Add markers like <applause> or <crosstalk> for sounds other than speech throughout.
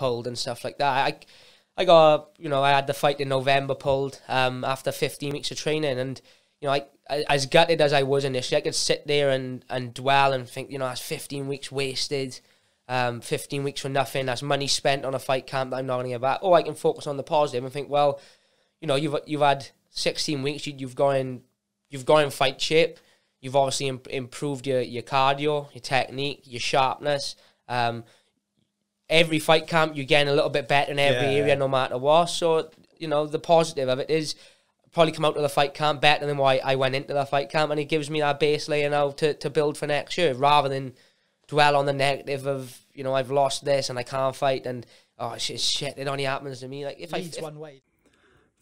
pulled and stuff like that. I I got you know I had the fight in November pulled um after 15 weeks of training and you know I, I as gutted as I was initially I could sit there and and dwell and think you know that's 15 weeks wasted. Um, 15 weeks for nothing. That's money spent on a fight camp that I'm not going to get back. Or I can focus on the positive and think, well, you know, you've you've had 16 weeks. You, you've gone you've gone in fight shape. You've obviously Im- improved your, your cardio, your technique, your sharpness. Um, every fight camp, you're getting a little bit better in every Yeah. area, no matter what. So, you know, the positive of it is probably come out of the fight camp better than why I went into the fight camp. And it gives me that base layer now to, to build for next year rather than dwell on the negative of, you know, I've lost this and I can't fight and, oh, shit, shit it only happens to me. Like, if I. Leads If, one way.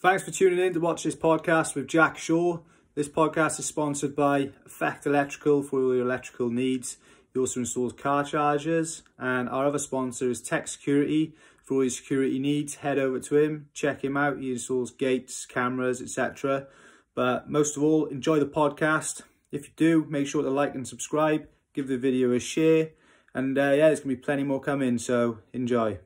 Thanks for tuning in to watch this podcast with Jack Shore. This podcast is sponsored by Effect Electrical for all your electrical needs. He also installs car chargers, and our other sponsor is Tek Security. For all your security needs, head over to him, check him out. He installs gates, cameras, etc. But most of all, enjoy the podcast. If you do, make sure to like and subscribe, give the video a share, and uh, yeah, there's gonna be plenty more coming. So enjoy.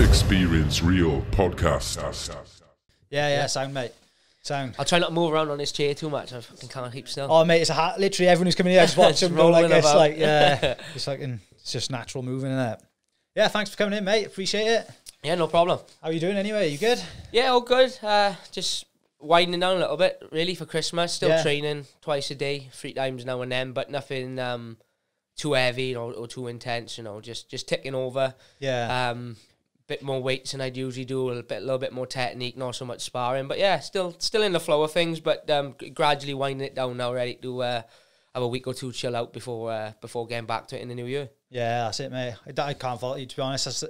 Experience Real Podcast. Yeah, yeah, sound, mate. Sound. I'll try not to move around on this chair too much. I fucking can't keep still. Oh, mate, it's a ha- literally everyone who's coming here I just <laughs> watch them go like this. about. Like, yeah, <laughs> it's like in, it's just natural moving, isn't it? Yeah, thanks for coming in, mate. Appreciate it. Yeah, no problem. How are you doing anyway? You good? Yeah, all good. Uh, just winding down a little bit, really, for Christmas. Still Yeah. training twice a day, three times now and then, but nothing um, too heavy or, or too intense. You know, just just ticking over. Yeah. Um, bit more weights than I'd usually do. A little bit, a little bit more technique, not so much sparring. But yeah, still still in the flow of things, but um, gradually winding it down now, ready to uh, have a week or two chill out before uh, before getting back to it in the new year. Yeah, that's it, mate. I, I can't fault you to be honest. That's,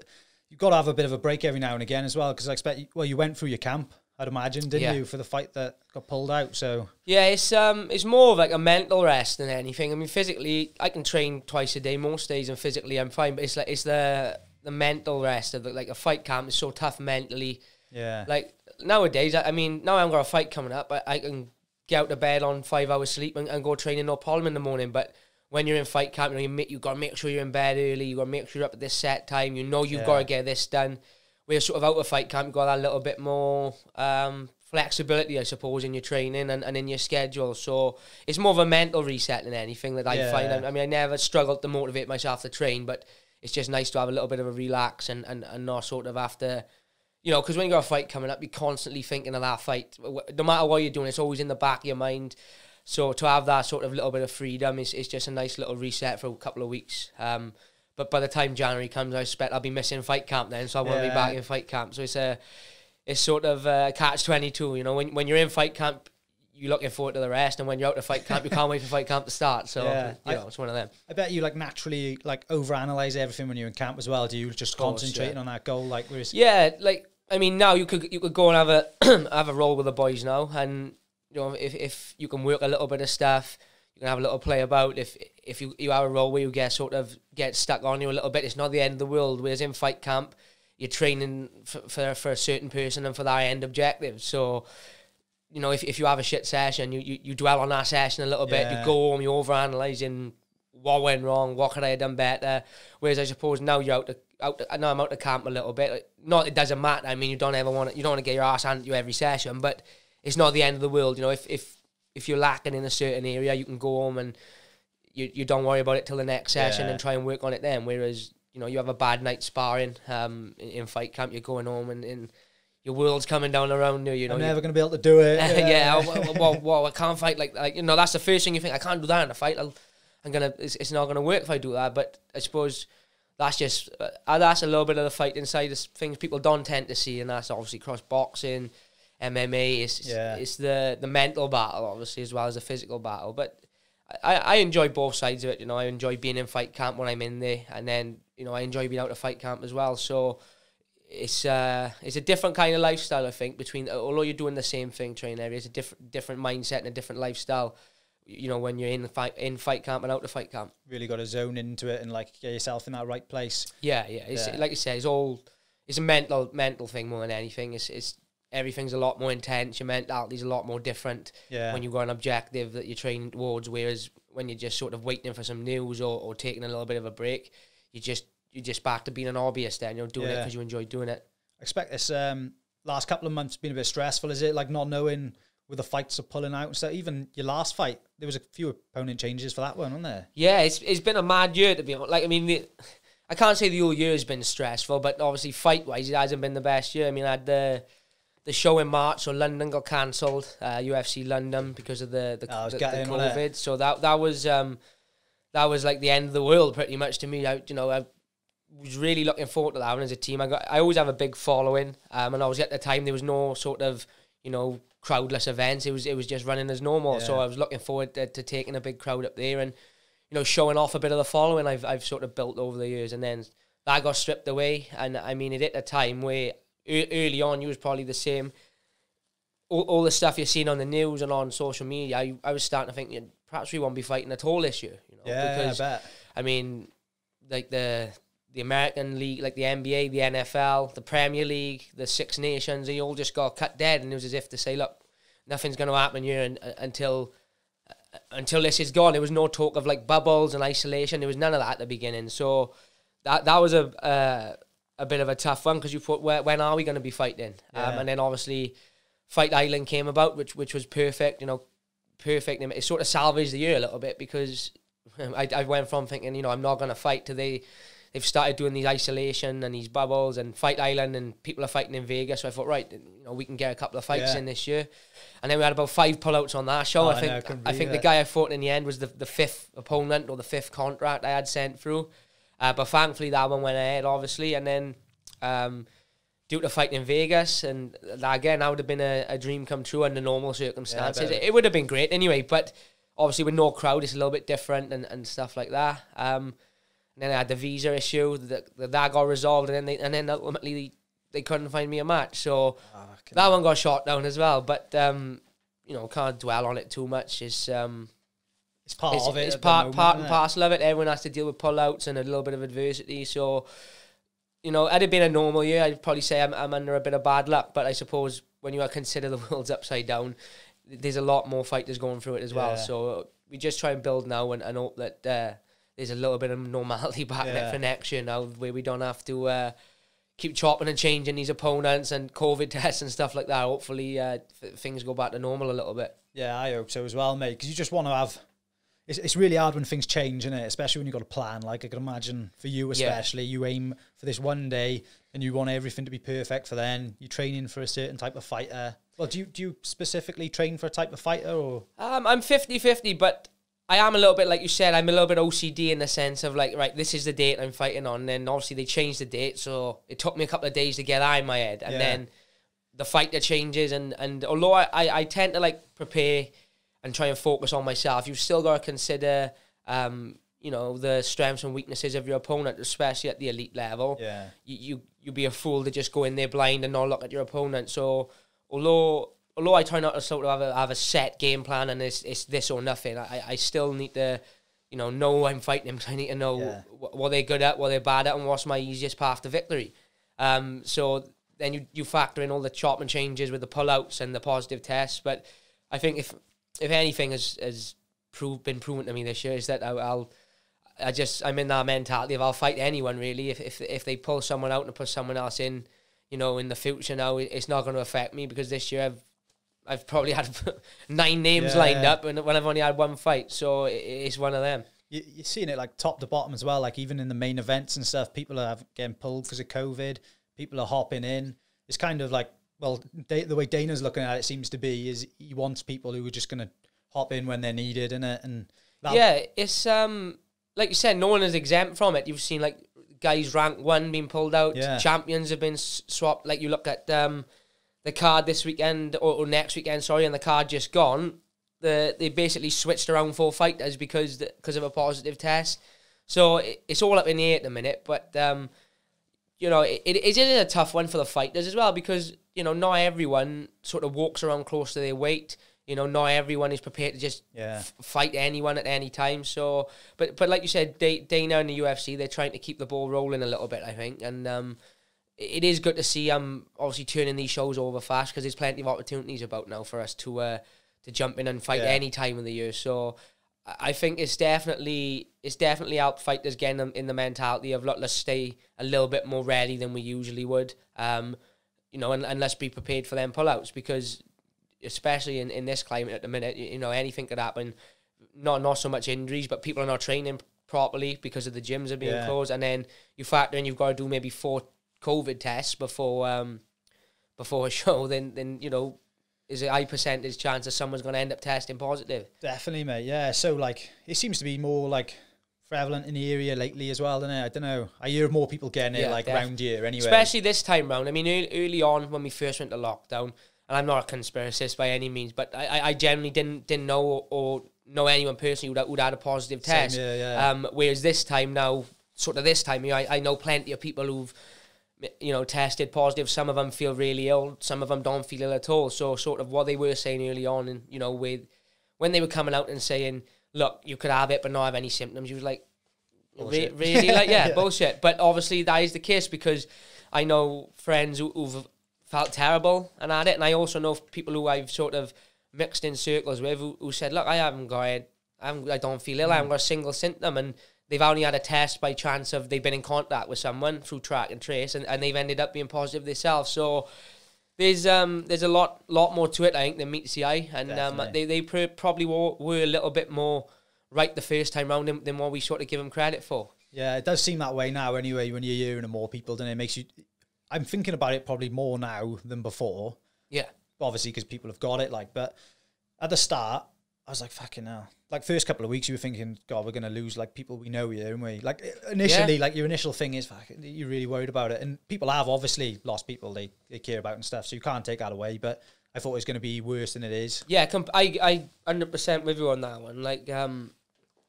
you've got to have a bit of a break every now and again as well, because I expect. You, well, you went through your camp, I'd imagine, didn't Yeah. you, for the fight that got pulled out? So Yeah, it's um, it's more of like a mental rest than anything. I mean, physically, I can train twice a day most days, and physically, I'm fine. But it's like it's the the mental rest of it. Like a fight camp is so tough mentally. yeah, Like nowadays, I, I mean, now I've got a fight coming up. I, I can get out of bed on five hours sleep and, and go training no problem in the morning. But when you're in fight camp, you know, you you got to make sure you're in bed early. You got to make sure you're up at this set time. You know you've got to get this done. We're sort of out of fight camp. Got a little bit more um, flexibility, I suppose, in your training and, and in your schedule. So it's more of a mental reset than anything that I find. Yeah. I, I mean, I never struggled to motivate myself to train, but it's just nice to have a little bit of a relax and, and, and not sort of after you know, because when you got a fight coming up, you're constantly thinking of that fight. No matter what you're doing, it's always in the back of your mind. So to have that sort of little bit of freedom is, is just a nice little reset for a couple of weeks. Um, but by the time January comes, I expect I'll be missing fight camp then, so I want to be back in fight camp. So it's a, it's sort of a catch twenty two. You know, when when you're in fight camp, you're looking forward to the rest, and when you're out of fight camp, you can't wait for fight camp to start. So Yeah. you I- it's one of them. I bet you like naturally like overanalyze everything when you're in camp as well. Do you just course, concentrating yeah. on that goal? Like, Yeah, like I mean, now you could you could go and have a <clears throat> have a roll with the boys now, and you know if if you can work a little bit of stuff, you can have a little play about. If if you you have a role where you get sort of get stuck on you a little bit, it's not the end of the world. Whereas in fight camp, you're training for for, for a certain person and for that end objective. So. You know, if, if you have a shit session, you, you, you dwell on that session a little bit. Yeah. You go home, you overanalyzing what went wrong, what could I have done better. Whereas I suppose now you're out to, out to, I know I'm out of camp a little bit. Like, not it doesn't matter. I mean, you don't ever want to, you don't want to get your ass handed to you every session, but it's not the end of the world. You know, if if if you're lacking in a certain area, you can go home and you you don't worry about it till the next session Yeah. and try and work on it then. Whereas you know you have a bad night sparring um in, in fight camp, you're going home and, and your world's coming down around you. You know, I'm never going to be able to do it. <laughs> yeah, well, well, well, I can't fight like, like you know. That's the first thing you think. I can't do that in a fight. I'll, I'm gonna. It's, it's not gonna work if I do that. But I suppose that's just uh, that's a little bit of the fight inside. Is things people don't tend to see, and that's obviously cross boxing, MMA. It's Yeah. it's the the mental battle obviously as well as the physical battle. But I, I enjoy both sides of it. You know, I enjoy being in fight camp when I'm in there, and then you know I enjoy being out of fight camp as well. So it's uh it's a different kind of lifestyle I think between although you're doing the same thing training area it's a different different mindset and a different lifestyle you know when you're in fight in fight camp and out of fight camp Really got to zone into it and like get yourself in that right place. yeah yeah it's Yeah. like I said it's all it's a mental mental thing more than anything it's it's everything's a lot more intense. Your mentality's a lot more different Yeah. when you've got an objective that you're training towards. Whereas when you're just sort of waiting for some news or, or taking a little bit of a break, you just you're just back to being an hobbyist then. You're doing it because you enjoy doing it. I expect this um, last couple of months been a bit stressful. Is it like not knowing where the fights are pulling out and stuff? Even your last fight, there was a few opponent changes for that one, wasn't there? Yeah, it's it's been a mad year to be honest. Like I mean, the, I can't say the whole year has been stressful, but obviously fight wise, it hasn't been the best year. I mean, I had the the show in March, so London got cancelled, uh, UFC London because of the the, Oh, the, the gutting, wasn't it? COVID. So that that was um that was like the end of the world pretty much to me. I you know I was really looking forward to that one as a team. I got I always have a big following, um, and obviously at the time there was no sort of you know crowdless events. It was it was just running as normal. So I was looking forward to, to taking a big crowd up there and you know showing off a bit of the following I've I've sort of built over the years, and then that got stripped away. And I mean it hit a time where early on you was probably the same. All, all the stuff you're seeing on the news and on social media, I, I was starting to think yeah, perhaps we won't be fighting at all this year. You know, Yeah, because I bet. I mean, like the the American League, like the NBA, the NFL, the Premier League, the Six Nations, they all just got cut dead, and it was as if to say, look, nothing's going to happen here un- uh, until uh, until this is gone. There was no talk of like bubbles and isolation. There was none of that at the beginning. So that that was a uh, a bit of a tough one because you thought, where, when are we going to be fighting? Um, and then obviously, Fight Island came about, which which was perfect. You know, perfect. It sort of salvaged the year a little bit because <laughs> I, I went from thinking, you know, I'm not going to fight to they, they've started doing these isolation and these bubbles and Fight Island and people are fighting in Vegas. So I thought, right, you know, we can get a couple of fights Yeah. in this year. And then we had about five pullouts on that show. Oh, I think I I, think believe the guy I fought in the end was the, the fifth opponent or the fifth contract I had sent through. Uh, but thankfully that one went ahead, obviously. And then um, due to fighting in Vegas, and that, again, that would have been a, a dream come true under normal circumstances. bet. it, it would have been great anyway, but obviously with no crowd, it's a little bit different and, and stuff like that. Um, then I had the visa issue that that got resolved, and then they, and then ultimately they couldn't find me a match, so that one got shot down as well. But um, you know, can't dwell on it too much. It's um, It's part it's, of it. it's part moment, part and parcel of it. Everyone has to deal with pullouts and a little bit of adversity. So, you know, had it been a normal year, I'd probably say I'm, I'm under a bit of bad luck. But I suppose when you consider the <laughs> world's upside down, there's a lot more fighters going through it as well. So we just try and build now and, and hope that uh, there's a little bit of normality <laughs> back Yeah. there for next year now, where we don't have to. Uh, Keep chopping and changing these opponents and COVID <laughs> tests and stuff like that. Hopefully, uh, th- things go back to normal a little bit. Yeah, I hope so as well, mate. Because you just want to have. It's, it's really hard when things change, is it? Especially when you've got a plan. Like I can imagine for you, Yeah. especially, you aim for this one day and you want everything to be perfect for then. You're training for a certain type of fighter. Well, do you do you specifically train for a type of fighter or? Um, I'm 50 50, but I am a little bit, like you said, I'm a little bit OCD in the sense of like, right, this is the date I'm fighting on. Then obviously they changed the date, so it took me a couple of days to get that in my head. And Yeah. then the fighter changes. And, and although I, I, I tend to like prepare and try and focus on myself, you've still got to consider, um, you know, the strengths and weaknesses of your opponent, especially at the elite level Yeah. you, you you'd be a fool to just go in there blind and not look at your opponent. So although although I try not to sort of have a have a set game plan and it's it's this or nothing, I, I still need to you know know I'm fighting him. I need to know Yeah. wh- what they're good at, what they're bad at, and what's my easiest path to victory. Um, so then you you factor in all the chop and changes with the pullouts and the positive tests. But I think if if anything has has proved been proven to me this year is that I, I'll I just I'm in that mentality of I'll fight anyone really if if if they pull someone out and put someone else in, you know, in the future now it's not going to affect me because this year I've I've probably had <laughs> nine names Yeah. lined up and when I've only had one fight, so it, it's one of them. You, you're seeing it like top to bottom as well. Like even in the main events and stuff, people are getting pulled because of COVID. People are hopping in. It's kind of like well, Da- the way Dana's looking at it seems to be is he wants people who are just going to hop in when they're needed, and and yeah, it's um like you said, no one is exempt from it. You've seen like guys rank one being pulled out, Yeah. champions have been swapped. Like you look at um the card this weekend or, or next weekend, sorry, and the card just gone. The they basically switched around four fighters because because of a positive test. So it, it's all up in the air at the minute, but um you know, it, it, it is a tough one for the fighters as well because, you know, not everyone sort of walks around close to their weight. You know, not everyone is prepared to just Yeah. f- fight anyone at any time. So, but but like you said, Da- Dana and the UFC, they're trying to keep the ball rolling a little bit, I think. And um, it is good to see um obviously turning these shows over fast because there's plenty of opportunities about now for us to uh to jump in and fight Yeah. any time of the year. So I think it's definitely it's definitely helped fighters getting them in the mentality of look, let's stay a little bit more ready than we usually would. Um, you know, and, and let's be prepared for them pullouts because especially in, in this climate at the minute, you, you know, anything could happen. Not not so much injuries, but people are not training properly because of the gyms are being Yeah. closed, and then you factor in you've got to do maybe four COVID tests before um before a show. <laughs> Then then you know is a high percentage chance that someone's going to end up testing positive. Definitely, mate. Yeah. So like, it seems to be more like prevalent in the area lately as well, doesn't it? I don't know. I hear more people getting it like def- round here anyway. Especially this time round. I mean, early, early on when we first went to lockdown, and I'm not a conspiracist by any means, but I, I, generally didn't didn't know or, or know anyone personally who'd, who'd had a positive Same test. here, yeah. Um, whereas this time now, sort of this time, you know, I, I know plenty of people who've you know tested positive. Some of them feel really ill. Some of them don't feel ill at all. So sort of what they were saying early on, and you know, with when they were coming out and saying, "Look, you could have it, but not have any symptoms," you was like. Re- really like <laughs> yeah, Yeah. bullshit but obviously that is the case because i know friends who, who've felt terrible and had it and i also know people who i've sort of mixed in circles with who, who said look i haven't got it I, haven't, I don't feel ill i haven't mm. got a single symptom and they've only had a test by chance of they've been in contact with someone through track and trace and, and they've ended up being positive themselves so there's um there's a lot lot more to it I think than meets the eye and um they they pr- probably were, were a little bit more right the first time round than, than what we sort of give them credit for Yeah, it does seem that way now anyway when you're hearing more people, then it makes you. I'm thinking about it probably more now than before, yeah obviously because people have got it. Like, but at the start, I was like, fucking hell. Like, first couple of weeks, you were thinking, God, we're going to lose like people we know here, aren't we? Like, initially, Yeah. like your initial thing is, fuck, you're really worried about it. And people have obviously lost people they, they care about and stuff. So you can't take that away. But I thought it was going to be worse than it is. Yeah, comp- I I hundred percent with you on that one. Like, um,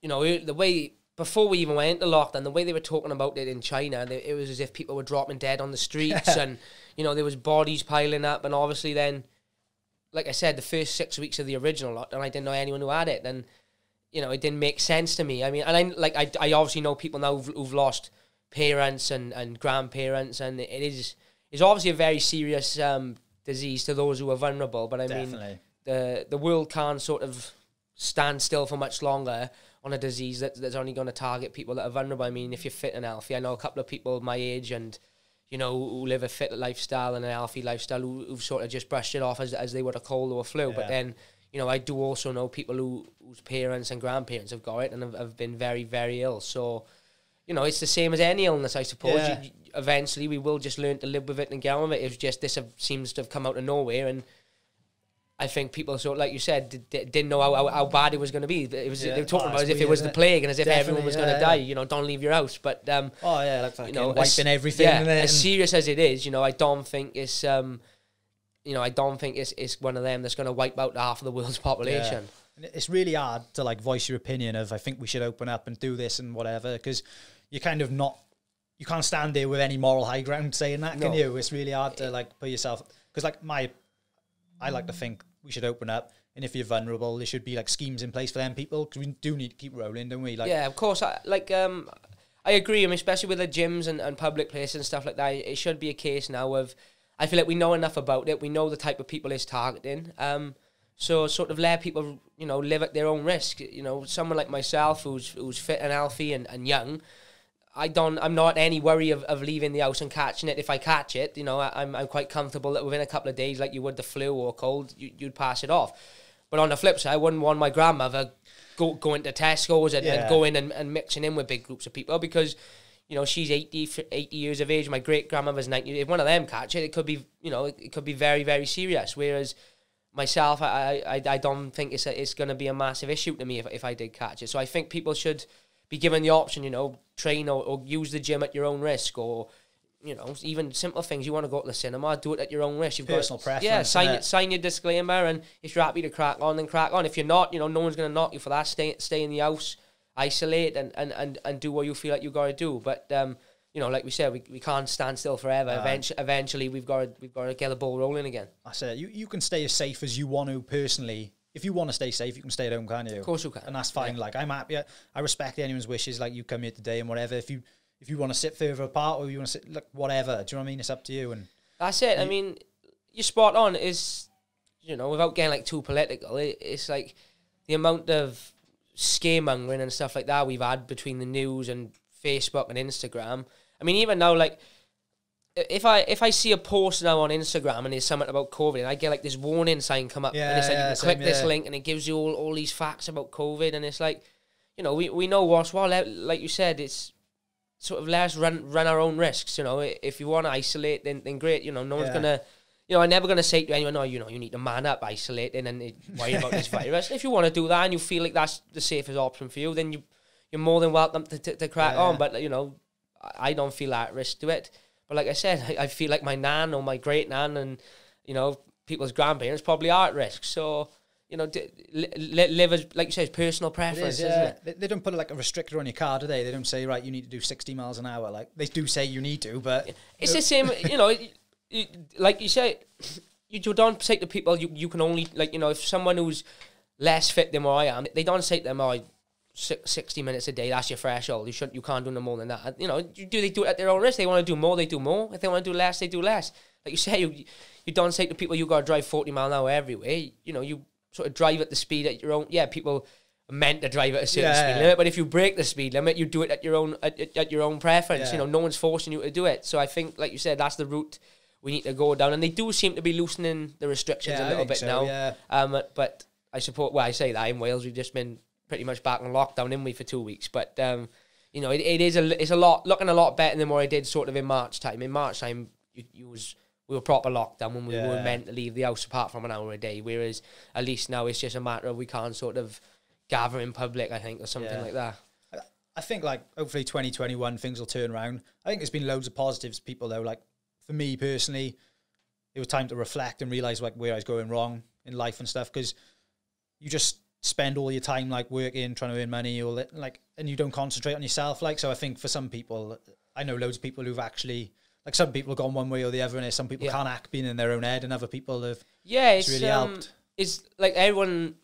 you know, the way before we even went to lockdown, the way they were talking about it in China, they, it was as if people were dropping dead on the streets, <laughs> and you know there was bodies piling up, and obviously then, like I said, the first six weeks of the original lockdown, I didn't know anyone who had it, and you know it didn't make sense to me. I mean, and I like I, I obviously know people now who've, who've lost parents and, and grandparents, and it is it's obviously a very serious um, disease to those who are vulnerable. But I mean, the the world can't sort of stand still for much longer on a disease that, that's only going to target people that are vulnerable. I mean, if you're fit and healthy, I know a couple of people my age and you know who live a fit lifestyle and a healthy lifestyle who, who've sort of just brushed it off as as they would a cold or a flu. But then you know I do also know people who whose parents and grandparents have got it and have, have been very very ill. So. You know, it's the same as any illness, I suppose. Yeah. You- you- eventually, we will just learn to live with it and get on with it. It's just this have, seems to have come out of nowhere, and I think people sort of, like you said, did, didn't know how, how, how bad it was going to be. It was Yeah. they were talking Oh, about as if it was the plague and as if everyone Definitely, was going to die. You know, don't leave your house. But um, Oh, yeah, like fucking you know, wiping as- everything. Yeah, as serious as it is, you know, I don't think it's um, you know, I don't think it's it's one of them that's going to wipe out half of the world's <laughs> population. And It's really hard to like voice your opinion of I think we should open up and do this and whatever because you're kind of not you can't stand there with any moral high ground <laughs> saying that, can No. you? It's really hard to like put yourself because like my I like to think we should open up and if you're vulnerable there should be like schemes in place for them people because we do need to keep rolling, don't we? Like yeah, of course. I, like, um, I agree. I mean, especially with the gyms and, and public places and stuff like that, it should be a case now of. I feel like we know enough about it. We know the type of people it's targeting. Um, so sort of let people, you know, live at their own risk. You know, someone like myself who's who's fit and healthy and, and young. I don't. I'm not any worry of, of leaving the house and catching it. If I catch it, you know, I, I'm I'm quite comfortable that within a couple of days, like you would the flu or cold, you, you'd pass it off. But on the flip side, I wouldn't want my grandmother go going to Tesco's and, Yeah. and going and, and mixing in with big groups of people because, you know, she's 80, 80 years of age. My great grandmother's 90. If one of them catch it, it could be, you know, it, it could be very, very serious. Whereas myself, I, I, I don't think it's, a, it's going to be a massive issue to me if, if I did catch it. So I think people should be given the option, you know, train or, or use the gym at your own risk or, you know, even simple things. You want to go to the cinema, do it at your own risk. You've Personal got, Yeah, sign, your- sign your disclaimer, and if you're happy to crack on, then crack on. If you're not, you know, no one's going to knock you for that. Stay, stay in the house, isolate, and, and, and, and do what you feel like you got to do. But, um, you know, like we said, we, we can't stand still forever. Eventually, eventually, we've got to we've got to get the ball rolling again. I said you, you can stay as safe as you want to personally. If you want to stay safe, you can stay at home, can't you? Of course you can. and that's fine. Like I'm happy. I respect anyone's wishes. Like you come here today and whatever. If you if you want to sit further apart or you want to sit like whatever. Do you know what I mean? It's up to you. And That's it. I mean, you're spot on. Is you know, without getting like too political, it, it's like the amount of scaremongering and stuff like that we've had between the news and Facebook and Instagram. I mean, even now, like if I if I see a post now on Instagram and there's something about COVID, and I get like this warning sign come up, and it's like Yeah, you can same click this here. link and it gives you all, all these facts about COVID, and it's like, you know, we, we know what's what. Like like you said, it's sort of let us run run our own risks. You know, if you want to isolate, then then great. You know, no one's Yeah. gonna. You know, I'm never gonna say to anyone, "No, you know, you need to man up, isolate, and then worry about this <laughs> virus." If you want to do that and you feel like that's the safest option for you, then you you're more than welcome to, to, to crack Yeah. on. But you know, I don't feel at risk to it. But like I said, I, <laughs> I feel like my nan or my great nan and you know people's grandparents probably are at risk. So you know, li- li- live as like you said, personal it preference, is, is, yeah. it? They, they don't put like a restrictor on your car, do they? They don't say right, you need to do sixty miles an hour. Like they do say you need to, but It's the same, <laughs> you know, you, like you say, you do- don't say to people you, you can only like you know if someone who's less fit than what I am, they don't say to them, oh, 60 minutes a day, that's your threshold. You shouldn't. you can't do no more than that. You know, you do they do it at their own risk? They want to do more, they do more. If they want to do less, they do less. Like you say, you you don't say to people you got to drive 40 mile an hour everywhere. You know, you sort of drive at the speed at your own. Yeah, people are meant to drive at a certain Yeah. speed limit, but if you break the speed limit, you do it at your own at, at- your own preference. You know, no one's forcing you to do it. So I think, like you said, that's the route we need to go down. And they do seem to be loosening the restrictions Yeah, a little bit so, now. yeah. Um, but I support. Well, I say that in Wales, we've just been pretty much back in lockdown, in we for two weeks. But um, you know, it, it is a it's a lot looking a lot better than what I did sort of in March time. In March time, you, you was we were proper lockdown when we were meant to leave the house apart from an hour a day. Whereas at least now it's just a matter of we can't sort of gather in public. I think or something Yeah. like that. I think like hopefully 2021 things will turn around. I think there's been loads of positives. People though, like for me personally, it was time to reflect and realize like where I was going wrong in life and stuff because you just spend all your time like working, trying to earn money, or like, and you don't concentrate on yourself. Like, so I think for some people, I know loads of people who've actually like some people have gone one way or the other, and some people Yeah. can't act being in their own head, and other people have. Yeah, it's, really um, helped. It's like everyone,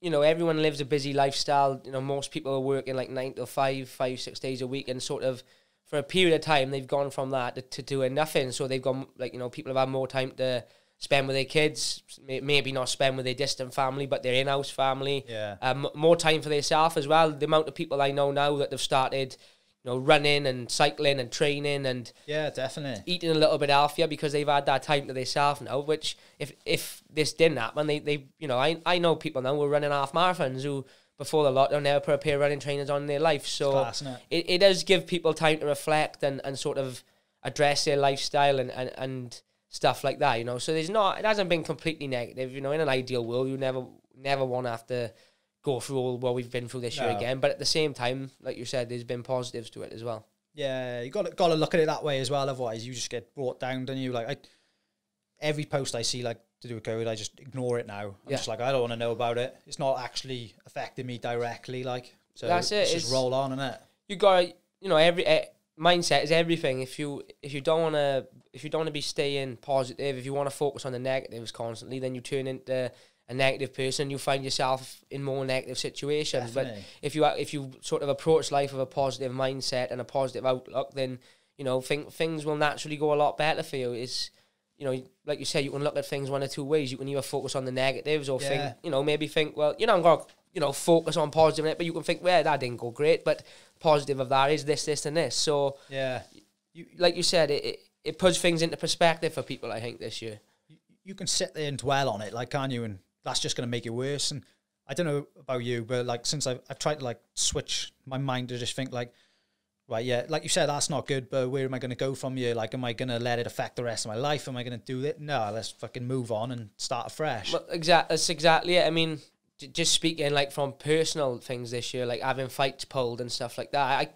you know, everyone lives a busy lifestyle. You know, most people are working like nine to five, five, six days a week, and sort of for a period of time they've gone from that to, to doing nothing. So they've gone like you know, people have had more time to spend with their kids. Maybe not spend with their distant family, but their in-house family. Yeah. Um, more time for themselves as well. The amount of people I know now that they've started, you know, running and cycling and training and Yeah, definitely. eating a little bit healthier because they've had that time to themselves now. Which if if this didn't happen, they they you know I I know people now who are running half marathons who before the lockdown never put a pair of running trainers on in their life. So class, innit? it, it does give people time to reflect and, and sort of address their lifestyle and, and, and stuff like that. You know, so there's not it hasn't been completely negative. You know, in an ideal world, you never never want to have to go through all what we've been through this year again. But at the same time, like you said, there's been positives to it as well. Yeah, you got to, got to look at it that way as well. Otherwise, you just get brought down, don't you? Like I, every post I see like to do with COVID, I just ignore it now. I'm Yeah. just like I don't want to know about it. It's not actually affecting me directly. Like so, That's it, it's- just roll on, innit? you got you know every eh, mindset is everything. If you if you don't want to if you don't want to be staying positive if you want to focus on the negatives constantly then you turn into a negative person. You find yourself in more negative situations. Definitely. but if you if you sort of approach life with a positive mindset and a positive outlook then you know think things will naturally go a lot better for you. Is you know like you said you can look at things one or two ways. You can either focus on the negatives or Yeah. think you know maybe think well you know I'm gonna you know focus on positive in it but you can think well that didn't go great but positive of that is this this and this so Yeah, like you said it, it, it puts things into perspective for people I think this year you can sit there and dwell on it, like, can't you? And that's just going to make it worse. And I don't know about you, but like since I've, I've tried to like switch my mind to just think like, right, yeah, like you said, that's not good. But where am I going to go from here? Like, am I going to let it affect the rest of my life? Am I going to do it? No, let's fucking move on and start afresh. Well, exact. That's exactly it. I mean, just speaking like from personal things this year, like having fights pulled and stuff like that. I,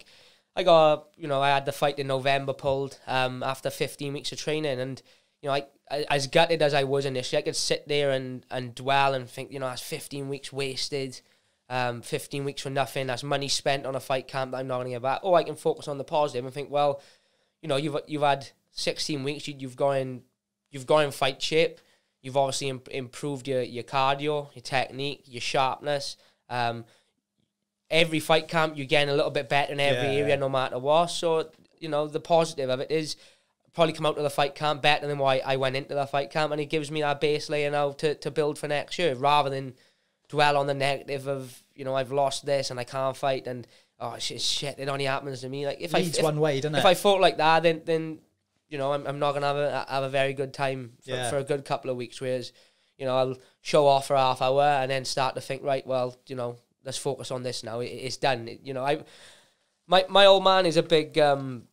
I got you know I had the fight in November pulled um after 15 weeks of training, and you know I, as gutted as I was initially, I could sit there and and dwell and think you know that's 15 weeks wasted. Um, 15 weeks for nothing. That's money spent on a fight camp that I'm not going to get back. Or I can focus on the positive and think, well, you know, you've you've had 16 weeks. You, you've gone you've gone in fight shape. You've obviously Im- improved your, your cardio, your technique, your sharpness. Um, every fight camp you're getting a little bit better in every Yeah. area, no matter what. So you know the positive of it is probably come out of the fight camp better than why I went into the fight camp, and it gives me that base layer now to to build for next year, rather than dwell on the negative of you know I've lost this and I can't fight and oh shit, shit it only happens to me. Like if Leads I if, one way, doesn't it? if I fought like that, then then you know I'm, I'm not gonna have a have a very good time for, Yeah. for a good couple of weeks. Whereas you know I'll show off for half hour and then start to think right, well you know let's focus on this now. It, it's done. It- you know I my my old man is a big um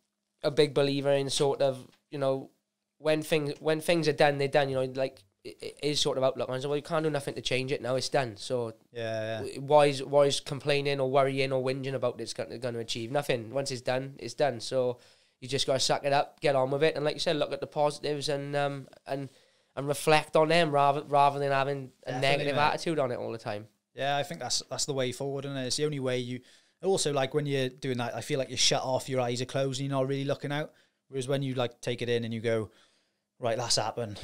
a big believer in sort of you know when things when things are done they're done. You know like it, it is sort of outlook. And I said, well you can't do nothing to change it now. It's done. So yeah, yeah. why is why is complaining or worrying or whinging about it's going to achieve nothing? Once it's done, it's done. So you just got to suck it up, get on with it, and like you said, look at the positives and um and and reflect on them rather rather than having a Definitely, negative mate. attitude on it all the time. Yeah, I think that's that's the way forward, and it's the only way you. Also, like when you're doing that, I feel like you shut off, your eyes are closed, and you're not really looking out. Whereas when you like take it in and you go, right, that's happened.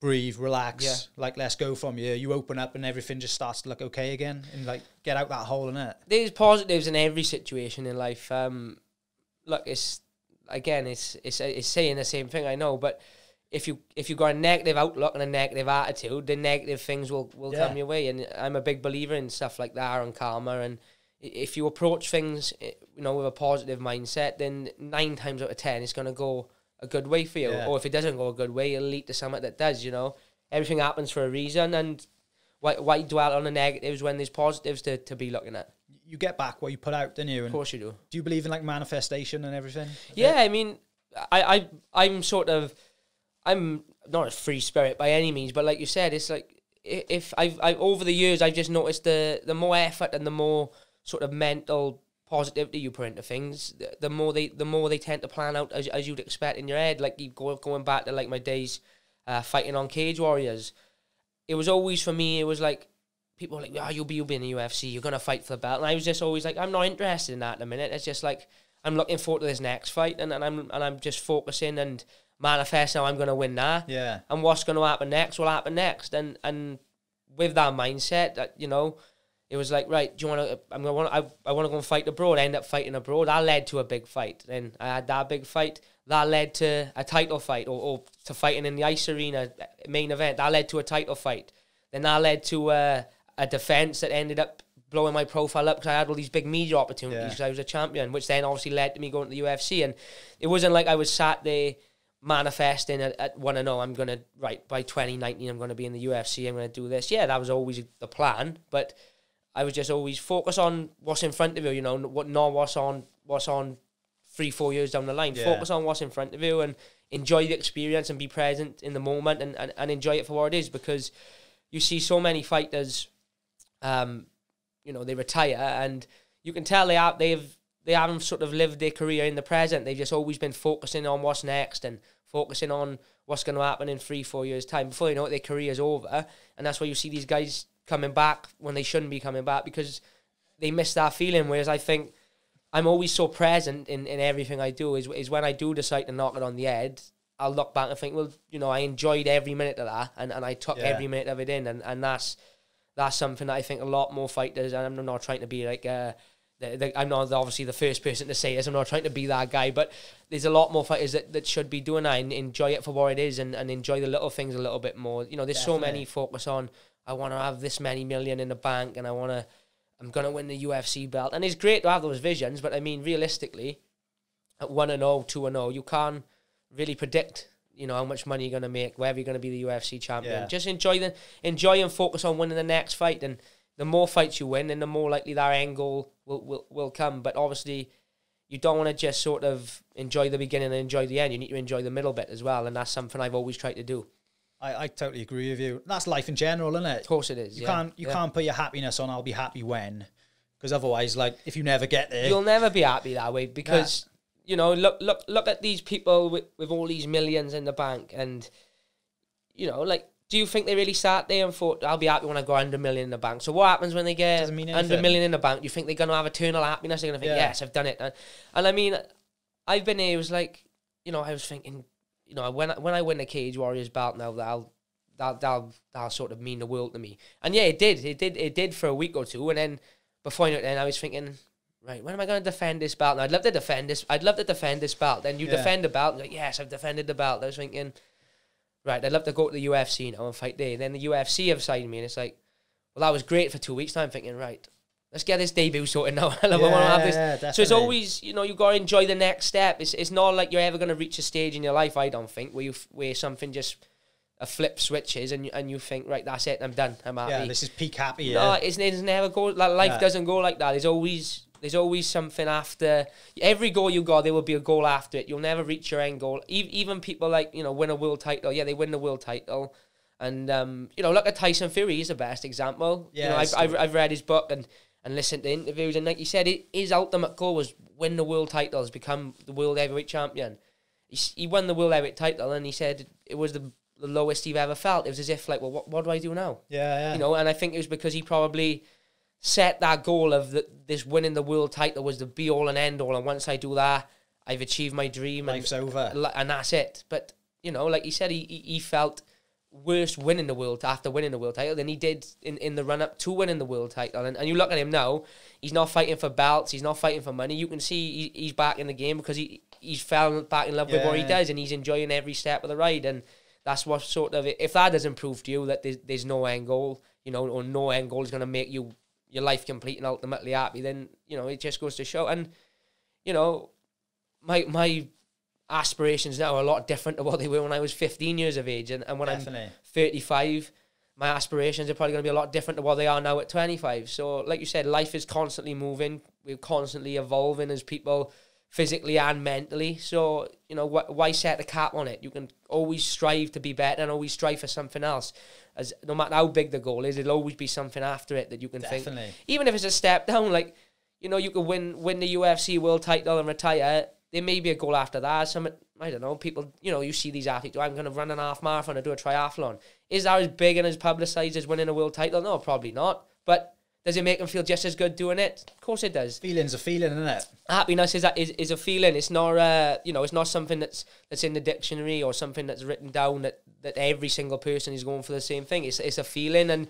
Breathe, relax. Yeah. Like let's go from here. You open up and everything just starts to look okay again, and like get out that hole in it. There's positives in every situation in life. Um, look, it's again, it's it's it's saying the same thing. I know, but if you if you got a negative outlook and a negative attitude, the negative things will will Yeah. come your way. And I'm a big believer in stuff like that and karma. And if you approach things, you know, with a positive mindset, then nine times out of ten, it's gonna go a good way for you. Yeah. Or if it doesn't go a good way, it'll lead to something that does. You know, everything happens for a reason, and why why dwell on the negatives when there's positives to, to be looking at? You get back what you put out, don't you? Of course you do. do you believe in like manifestation and everything? Yeah, I mean, I, I, I'm sort of, I'm not a free spirit by any means, but like you said, it's like if I've, I've over the years, I've just noticed the the more effort and the more sort of mental positivity you put into things, the, the more they, the more they tend to plan out as, as you'd expect in your head. Like you go going back to like my days, uh, fighting on Cage Warriors, it was always for me. It was like people were like, "Oh, you'll be you'll be in the UFC. You're gonna fight for the belt." And I was just always like, "I'm not interested in that at the minute." It's just like I'm looking forward to this next fight, and, and I'm and I'm just focusing and manifest how I'm gonna win that. Yeah. And what's gonna happen next will happen next. And and with that mindset, that you know, it was like, right, do you want to? I'm gonna want. I, I want to go and fight abroad. I end up fighting abroad. That led to a big fight. Then I had that big fight. That led to a title fight, or, or to fighting in the ice arena main event. That led to a title fight. Then that led to uh, a defense that ended up blowing my profile up because I had all these big media opportunities Yeah. because I was a champion, which then obviously led to me going to the UFC. And it wasn't like I was sat there manifesting at, at want to know I'm gonna right by 2019 I'm gonna be in the UFC. I'm gonna do this. Yeah, that was always the plan, but I was just always focus on what's in front of you. You know, what not what's on what's on three four years down the line. Yeah. Focus on what's in front of you and enjoy the experience and be present in the moment and, and, and enjoy it for what it is because you see so many fighters um you know they retire. And you can tell they have they've they haven't sort of lived their career in the present. They've just always been focusing on what's next and focusing on what's going to happen in three four years time before you know it their career's over. And that's why you see these guys coming back when they shouldn't be coming back because they miss that feeling. Whereas i think i'm always so present in, in everything i do is, is when i do decide to knock it on the head i'll look back and think well you know i enjoyed every minute of that and, and i took Yeah. every minute of it in. And, and that's that's something that I think a lot more fighters, and I'm not trying to be like, uh, the, the, I'm not obviously the first person to say this, I'm not trying to be that guy, but there's a lot more fighters that, that should be doing that and enjoy it for what it is and, and enjoy the little things a little bit more. You know, there's so many focus on, I want to have this many million in the bank and I want to, I'm going to win the UFC belt. And it's great to have those visions, but I mean, realistically, at 1 and 0, 2 and 0, you can't really predict. You know how much money you're gonna make, whether you're gonna be the UFC champion. Yeah. Just enjoy the enjoy and focus on winning the next fight. And the more fights you win, then the more likely that end goal will will, will come. But obviously, you don't want to just sort of enjoy the beginning and enjoy the end. You need to enjoy the middle bit as well, and that's something I've always tried to do. I, I totally agree with you. That's life in general, isn't it? Of course, it is. You yeah. can't you Yeah. can't put your happiness on I'll be happy when because otherwise like if you never get there You'll never be happy that way because you know look look look at these people with, with all these millions in the bank and you know like do you think they really sat there and thought I'll be happy when I got 100 million in the bank so what happens when they get 100 anything. million in the bank? Do you think they're going to have eternal happiness? They're going to think Yeah. yes I've done it. And, and I mean I've been here it was like you know I was thinking you know when I, when I win the Cage Warriors belt now that'll that that'll that'll sort of mean the world to me. And yeah it did. It did it did for a week or two. And then before you know it, then I was thinking, right, when am I going to defend this belt? And I'd love to defend this. I'd love to defend this belt. Then you Yeah. defend the belt, like, yes, I've defended the belt. I was thinking, right, I'd love to go to the UFC now and fight there. Then the UFC have signed me, and it's like, well, that was great for two weeks. Now I'm thinking, right, let's get this debut sorted now. <laughs> I to have this. Yeah, So it's always, you know, you got to enjoy the next step. It's, it's not like you're ever going to reach a stage in your life, I don't think, where you f- where something just a flip switches and you, and you think, right, that's it, I'm done, I'm happy. Yeah, this is peak happy. No, it's, it's never go. Like life Yeah. doesn't go like that. There's always there's always something after every goal you got. There will be a goal after it. You'll never reach your end goal. E- even people like you know win a world title. Yeah, they win the world title, and um, you know look at Tyson Fury. He's the best example. you Yeah, know, I've, I've I've read his book and and listened to interviews, and like he said, his ultimate goal was win the world titles, become the world heavyweight champion. He, he won the world heavyweight title, and he said it was the the lowest he've ever felt. It was as if like, well, what, what do I do now? yeah, yeah. you know, and I think it was because he probably set that goal of the, this winning the world title was the be all and end all, and once I do that, I've achieved my dream, and, Life's over. and that's it. But you know, like he said, he he, felt worse winning the world after winning the world title than he did in, in the run up to winning the world title. And, and you look at him now, he's not fighting for belts, he's not fighting for money. You can see he, he's back in the game because he he's fell back in love with what he does, and he's enjoying every step of the ride. And that's what sort of if that doesn't prove to you that there's, there's no end goal, you know, or no end goal is going to make you your life complete and ultimately happy, then you know it just goes to show. And you know, my my aspirations now are a lot different to what they were when I was 15 years of age, and, and when Definitely. I'm 35, my aspirations are probably going to be a lot different to what they are now at 25. So, like you said, life is constantly moving. We're constantly evolving as people, physically and mentally. So, you know, wh- why set a cap on it? You can always strive to be better and always strive for something else. As no matter how big the goal is, it'll always be something after it that you can think Definitely. even if it's a step down, like you know, you could win win the UFC world title and retire. There may be a goal after that. Some I don't know. People, you know, you see these athletes. "Oh, I'm going to run an half marathon or do a triathlon. Is that as big and as publicized as winning a world title? No, probably not. But does it make them feel just as good doing it? Of course it does. Feeling's a feeling, isn't it? Happiness is a, is, is a feeling. It's not uh you know it's not something that's that's in the dictionary or something that's written down that, that every single person is going for the same thing. It's it's a feeling and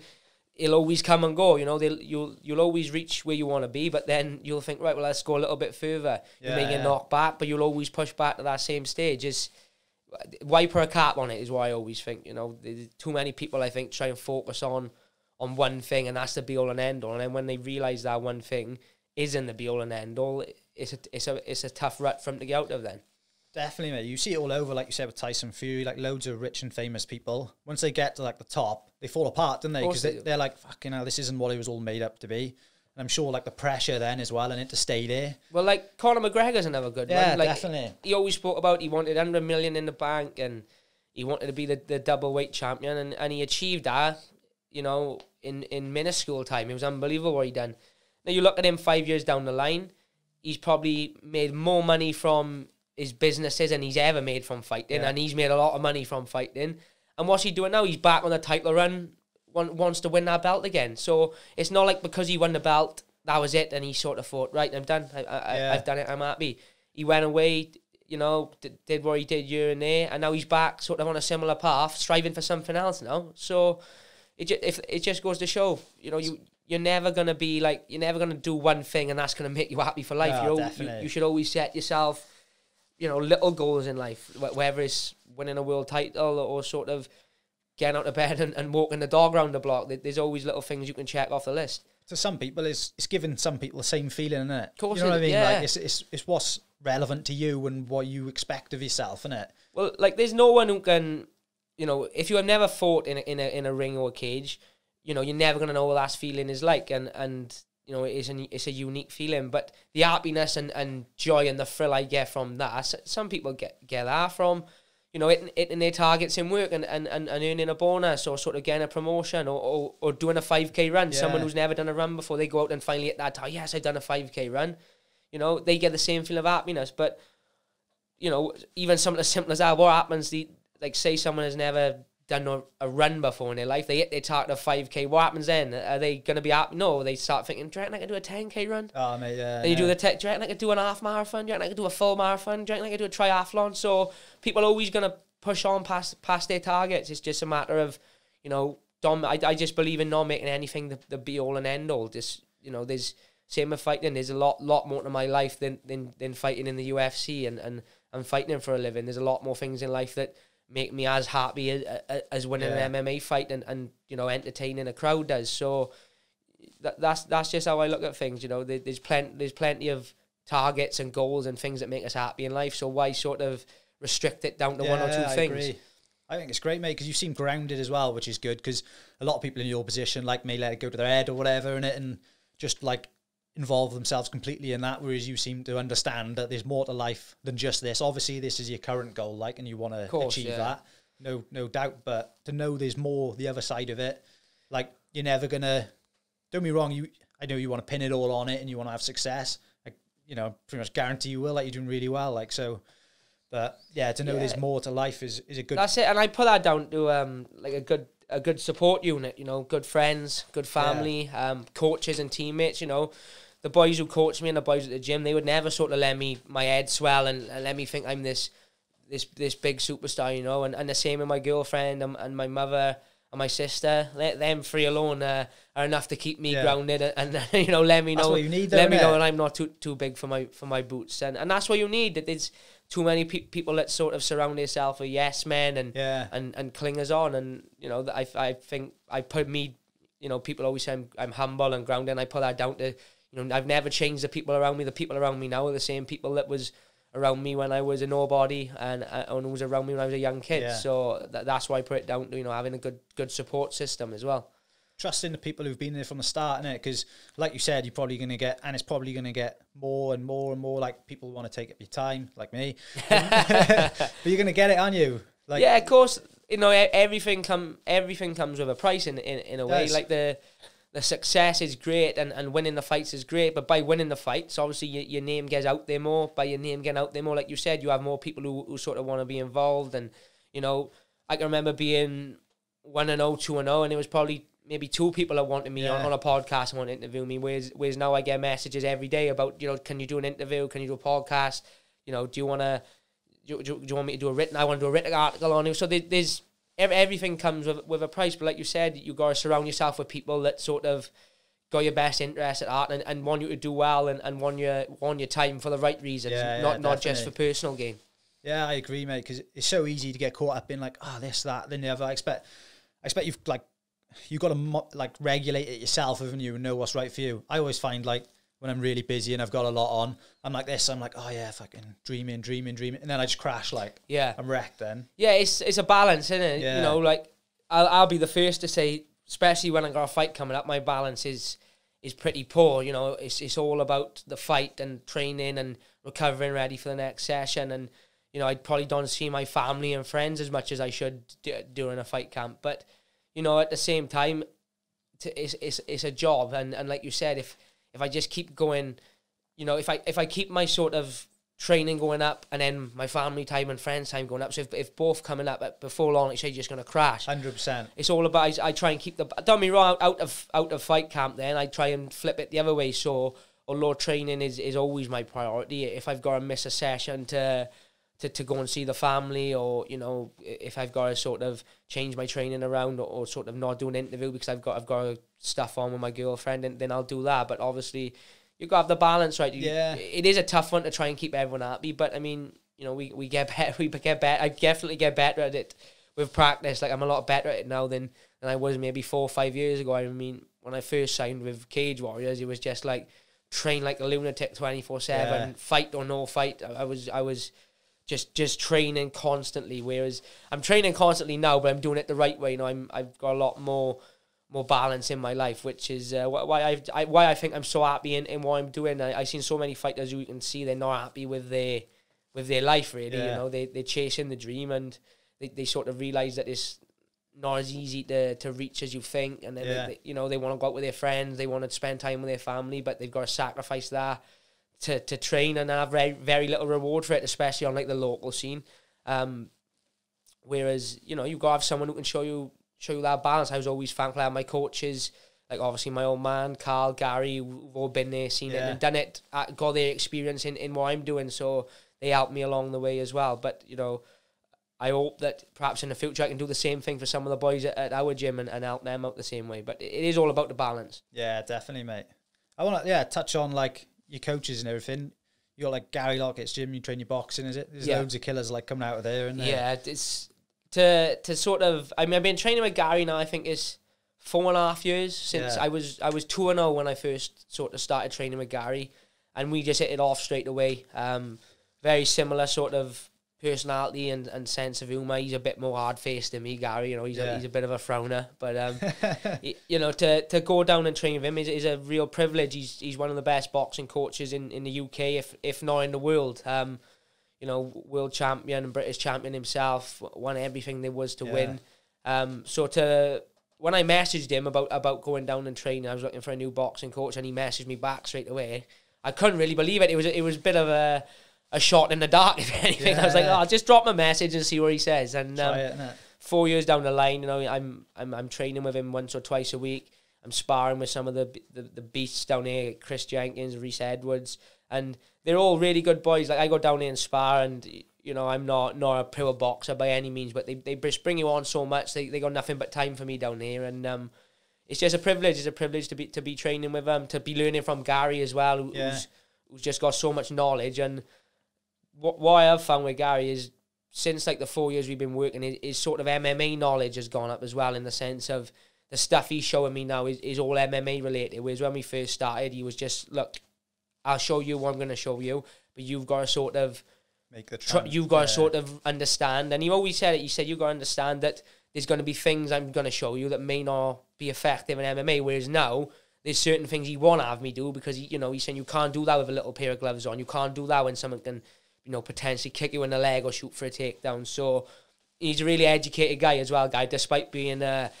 it'll always come and go. You know, they'll you'll you'll always reach where you want to be, but then you'll think right, well let's go a little bit further. you Yeah, may get yeah. knocked back, but you'll always push back to that same stage. Is why put a cap on it is what I always think. You know, there's too many people I think try and focus on on one thing and that's the be all and end all. And then when they realise that one thing isn't the be all and end all, it's a it's a it's a tough rut for them to get out of then. Definitely, mate. You see it all over, like you said with Tyson Fury, like loads of rich and famous people. Once they get to like the top, they fall apart, don't they? Because they they, they're like, fucking hell, this isn't what it was all made up to be. And I'm sure like the pressure then as well, and it to stay there. Well, like Conor McGregor's another good Yeah, one. Like, definitely. He always spoke about he wanted 100 million in the bank and he wanted to be the, the double weight champion, and, and he achieved that, you know, in, in minuscule time. It was unbelievable what he done. Now, you look at him five years down the line, he's probably made more money from his businesses than he's ever made from fighting, Yeah. and he's made a lot of money from fighting. And what's he doing now? He's back on the title run, want, wants to win that belt again. So it's not like because he won the belt, that was it, and he sort of thought, right, I'm done. I, I, Yeah. I've done it. I'm happy. He went away, you know, did, did what he did here and there, and now he's back, sort of on a similar path, striving for something else now. So it just, if it just goes to show, you know, you you're never gonna be like you're never gonna do one thing and that's gonna make you happy for life. No, al- you, you should always set yourself, you know, little goals in life, wh- whether it's winning a world title or sort of getting out of bed and, and walking the dog around the block. There's always little things you can check off the list. To some people, it's it's giving some people the same feeling, isn't it? Course you know what I mean? yeah. Like it's, it's it's what's relevant to you and what you expect of yourself, isn't it? Well, like there's no one who can, you know, if you have never fought in a, in a in a ring or a cage, you know, you're never gonna know what that feeling is like, and and you know, it is an, it's a unique feeling. But the happiness and, and joy and the thrill I get from that, some people get get that from, you know, hitting, hitting their targets in work and, and, and, and earning a bonus or sort of getting a promotion or, or, or doing a 5k run. Someone who's never done a run before, they go out and finally hit that, oh, yes, I've done a 5k run. You know, they get the same feeling of happiness. But you know, even something as simple as that, uh, what happens, the, like, say someone has never done a, a run before in their life, they hit their target of 5k, what happens then? Are they going to be happy? No, they start thinking, do you reckon I can do a 10k run? Oh, mate, yeah. Then you do the tech, do you reckon I could do an half marathon? Do you reckon I could do a full marathon? Do you reckon I could do a triathlon? So people are always going to push on past past their targets. It's just a matter of, you know, Dom, I, I just believe in not making anything the, the be all and end all. Just you know, there's same with fighting. There's a lot lot more to my life than than, than fighting in the UFC and and and fighting for a living. There's a lot more things in life that make me as happy as, as winning Yeah. an MMA fight and, and you know entertaining a crowd does. So that, that's that's just how I look at things. You know, there, there's plenty there's plenty of targets and goals and things that make us happy in life. So why sort of restrict it down to one or two I things? agree. I think it's great, mate, because you seem grounded as well, which is good. Because a lot of people in your position, like, me, let it go to their head or whatever, in it, and just like involve themselves completely in that. Whereas you seem to understand that there's more to life than just this. Obviously, this is your current goal, like, and you want to achieve yeah. that. No, no doubt. But to know there's more the other side of it, like, you're never gonna. Don't be wrong. You, I know you want to pin it all on it, and you want to have success. Like, you know, pretty much guarantee you will. Like, you're doing really well. Like, so. But yeah, to know there's more to life is, is a good That's it, and I put that down to um like a good a good support unit. You know, good friends, good family, um, coaches and teammates. You know, the boys who coach me and the boys at the gym, they would never sort of let me my head swell and, and let me think I'm this this this big superstar. You know, and, and the same with my girlfriend and, and my mother and my sister. Let them three alone uh, are enough to keep me Yeah. grounded and, and <laughs> you know let me That's know you need, though, let me know innit? when I'm not too too big for my for my boots and and that's what you need. That there's too many pe- people that sort of surround themselves with yes men and Yeah. and and clingers on. And you know I I think I put me you know people always say I'm, I'm humble and grounded. And I put that down to you know I've never changed the people around me. The people around me now are the same people that was around me when I was a nobody and uh, and was around me when I was a young kid. Yeah. so that, that's why I put it down to you know having a good good support system as well trusting the people who've been there from the start, innit? Because, like you said, you're probably going to get, and it's probably going to get more and more and more. Like people want to take up your time, like me. <laughs> <laughs> but you're going to get it, aren't you? Like, yeah, of course. You know, everything come everything comes with a price in in, in a way. Like the the success is great and, and winning the fights is great, but by winning the fights, obviously your, your name gets out there more. By your name getting out there more, like you said, you have more people who, who sort of want to be involved. And you know, I can remember being one and 0, 2 and zero, and it was probably maybe two people are wanting me on, Yeah. on a podcast and want to interview me. Whereas whereas now I get messages every day about you know, can you do an interview? Can you do a podcast? You know, do you want to? do, do, do you want me to do a written? I want to do a written article on it. So there, there's ev- everything comes with with a price. But like you said, you got to surround yourself with people that sort of got your best interest at heart and, and want you to do well and, and want your want your time for the right reasons, Yeah, yeah, not not just for personal gain. Yeah, I agree, mate. Because it's so easy to get caught up in like, oh, this, that, then the other. I expect, I expect you've like, you got to mo- like regulate it yourself, haven't you, and know what's right for you. I always find like when I'm really busy and I've got a lot on, I'm like this. I'm like, oh yeah, fucking dreaming, dreaming, dreaming, and then I just crash. Like, Yeah. I'm wrecked. Then Yeah, it's it's a balance, isn't it? Yeah. You know, like I'll I'll be the first to say, especially when I got a fight coming up, my balance is is pretty poor. You know, it's it's all about the fight and training and recovering, ready for the next session. And you know, I probably don't see my family and friends as much as I should during a fight camp. But you know, at the same time, t- it's it's it's a job, and and like you said, if if I just keep going, you know, if I if I keep my sort of training going up and then my family time and friends time going up, so if, if both coming up before long, it's just going to crash. hundred percent. It's all about I, I try and keep the don't me wrong out of out of fight camp. Then I try and flip it the other way. So although training is, is always my priority, if I've got to miss a session to to, to go and see the family, or you know if I've got to sort of change my training around, or, or sort of not do an interview because I've got I've got stuff on with my girlfriend, and then I'll do that. But obviously you got to have the balance right. You- Yeah. it is a tough one to try and keep everyone happy, but I mean you know we, we get better <laughs> we get better I definitely get better at it with practice like I'm a lot better at it now than than I was maybe four or five years ago I mean when I first signed with Cage Warriors it was just like train like a lunatic 24 Yeah. 7 fight or no fight I, I was I was just just training constantly whereas I'm training constantly now but I'm doing it the right way you know I'm I've got a lot more more balance in my life, which is uh, why I've, I why I think I'm so happy in, in what I'm doing. I I've seen so many fighters who you can see they're not happy with their with their life. Really, you know, they they're chasing the dream and they, they sort of realize that it's not as easy to, to reach as you think, and then Yeah. they, they- you know they want to go out with their friends, they want to spend time with their family, but they've got to sacrifice that to, to train and have very very little reward for it, especially on like the local scene. Um, whereas you know you got to have someone who can show you show you that balance. I was always thankful I had my coaches, like obviously my old man Carl, Gary, who've all been there, seen it, and done it, uh, got their experience in, in what I'm doing, so they helped me along the way as well. But you know. I hope that perhaps in the future I can do the same thing for some of the boys at, at our gym and, and help them out the same way. But it, it is all about the balance. Yeah, definitely, mate. I want to yeah touch on like your coaches and everything. You got like Gary Lockett's gym. You train your boxing, is it? There's Yeah. loads of killers like coming out of there, and Yeah, it's to to sort of. I mean, I've been training with Gary now. I think it's four and a half years since Yeah. I was I was two and zero when I first sort of started training with Gary, and we just hit it off straight away. Um, very similar sort of personality and, and sense of humor. He's a bit more hard faced than me, Gary. You know, he's a, he's a bit of a frowner, but um, <laughs> you know, to to go down and train with him is, is a real privilege. He's he's one of the best boxing coaches in, in the UK, if if not in the world. Um, you know, world champion and British champion himself, won everything there was to Yeah. win. Um, so to when I messaged him about about going down and training, I was looking for a new boxing coach, and he messaged me back straight away. I couldn't really believe it. It was it was a bit of a a shot in the dark, <laughs> if anything. I was like, oh, I'll just drop my message and see what he says. And um, it, four years down the line, you know, I'm I'm I'm training with him once or twice a week. I'm sparring with some of the the, the beasts down here, Chris Jenkins, Rhys Edwards, and they're all really good boys. Like I go down there and spar, and you know, I'm not not a pure boxer by any means, but they they just bring you on so much. They they got nothing but time for me down here, and um, it's just a privilege. It's a privilege to be to be training with them, to be learning from Gary as well, who, Yeah. who's who's just got so much knowledge. And what what I have found with Gary is since like the four years we've been working, his, his sort of MMA knowledge has gone up as well in the sense of the stuff he's showing me now is, is all MMA related. Whereas when we first started, he was just look, I'll show you what I'm going to show you, but you've got to sort of Make the tr- you've got to yeah. sort of understand. And he always said it. He said you've got to understand that there's going to be things I'm going to show you that may not be effective in MMA. Whereas now there's certain things he want to have me do because he, you know he's saying you can't do that with a little pair of gloves on. You can't do that when someone can you know potentially kick you in the leg or shoot for a takedown. So he's a really educated guy as well, guy. Despite being a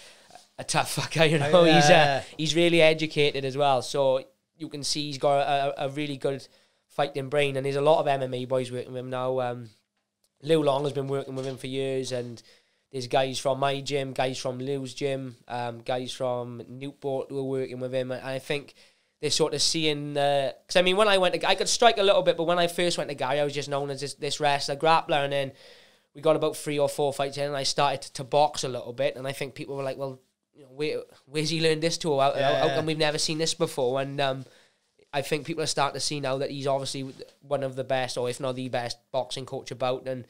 a tough <laughs> fucker, you know, he's uh, he's really educated as well. So you can see he's got a, a really good fighting brain, and there's a lot of MMA boys working with him now. Um, Lou Long has been working with him for years, and there's guys from my gym, guys from Lou's gym, um, guys from Newport who are working with him, and I think they're sort of seeing. the. Because I mean, when I went, to, I could strike a little bit, but when I first went to Gary, I was just known as this, this wrestler grappler, and then we got about three or four fights in, and I started to, to box a little bit, and I think people were like, "Well, you know, where, where's he learned this to? How, how, how Yeah. come we've never seen this before?" And um, I think people are starting to see now that he's obviously one of the best, or if not the best, boxing coach about, and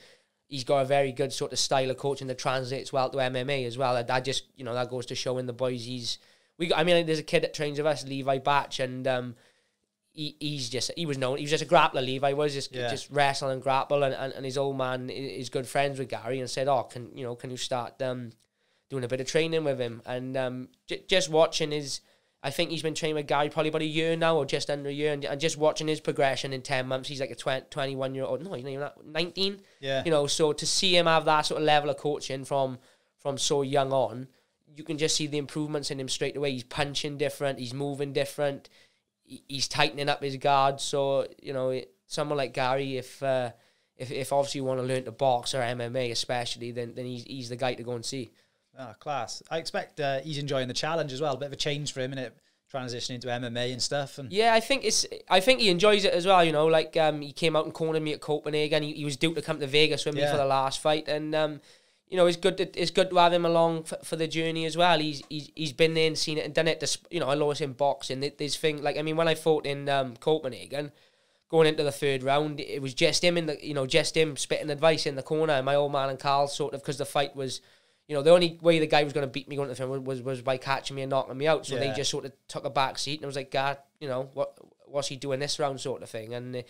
he's got a very good sort of style of coaching that translates well to MMA as well. That just you know that goes to showing the boys he's we. got- I mean, there's a kid that trains with us, Levi Batch, and um, he, he's just he was known he was just a grappler. Levi was just Yeah. just wrestle and grapple, and, and, and his old man is good friends with Gary, and said, "Oh, can you know can you start um doing a bit of training with him?" And um, j- just watching his. I think he's been training with Gary probably about a year now, or just under a year, and, and just watching his progression in 10 months, he's like a 20, 21 year old. No, he's not even that, 19 Yeah. you know so to see him have that sort of level of coaching from from so young on you can just see the improvements in him straight away he's punching different he's moving different he's tightening up his guard so you know someone like gary if uh if, if obviously you want to learn to box or mma especially then then he's, he's the guy to go and see Ah, class. I expect uh, he's enjoying the challenge as well. A bit of a change for him, in it transitioning to MMA and stuff. And Yeah, I think it's. I think he enjoys it as well. You know, like um, he came out and cornered me at Copenhagen. He, he was due to come to Vegas with me Yeah. for the last fight, and um, you know, it's good. To, it's good to have him along for, for the journey as well. He's he's he's been there and seen it and done it. Dis- you know, I always in boxing. This thing, like I mean, when I fought in um, Copenhagen, going into the third round, it was just him in the you know just him spitting advice in the corner, and my old man and Carl sort of because the fight was. You know, the only way the guy was going to beat me going to the film was, was, was by catching me and knocking me out. So they just sort of took a back seat and I was like, God, you know, what what's he doing this round sort of thing. And, uh,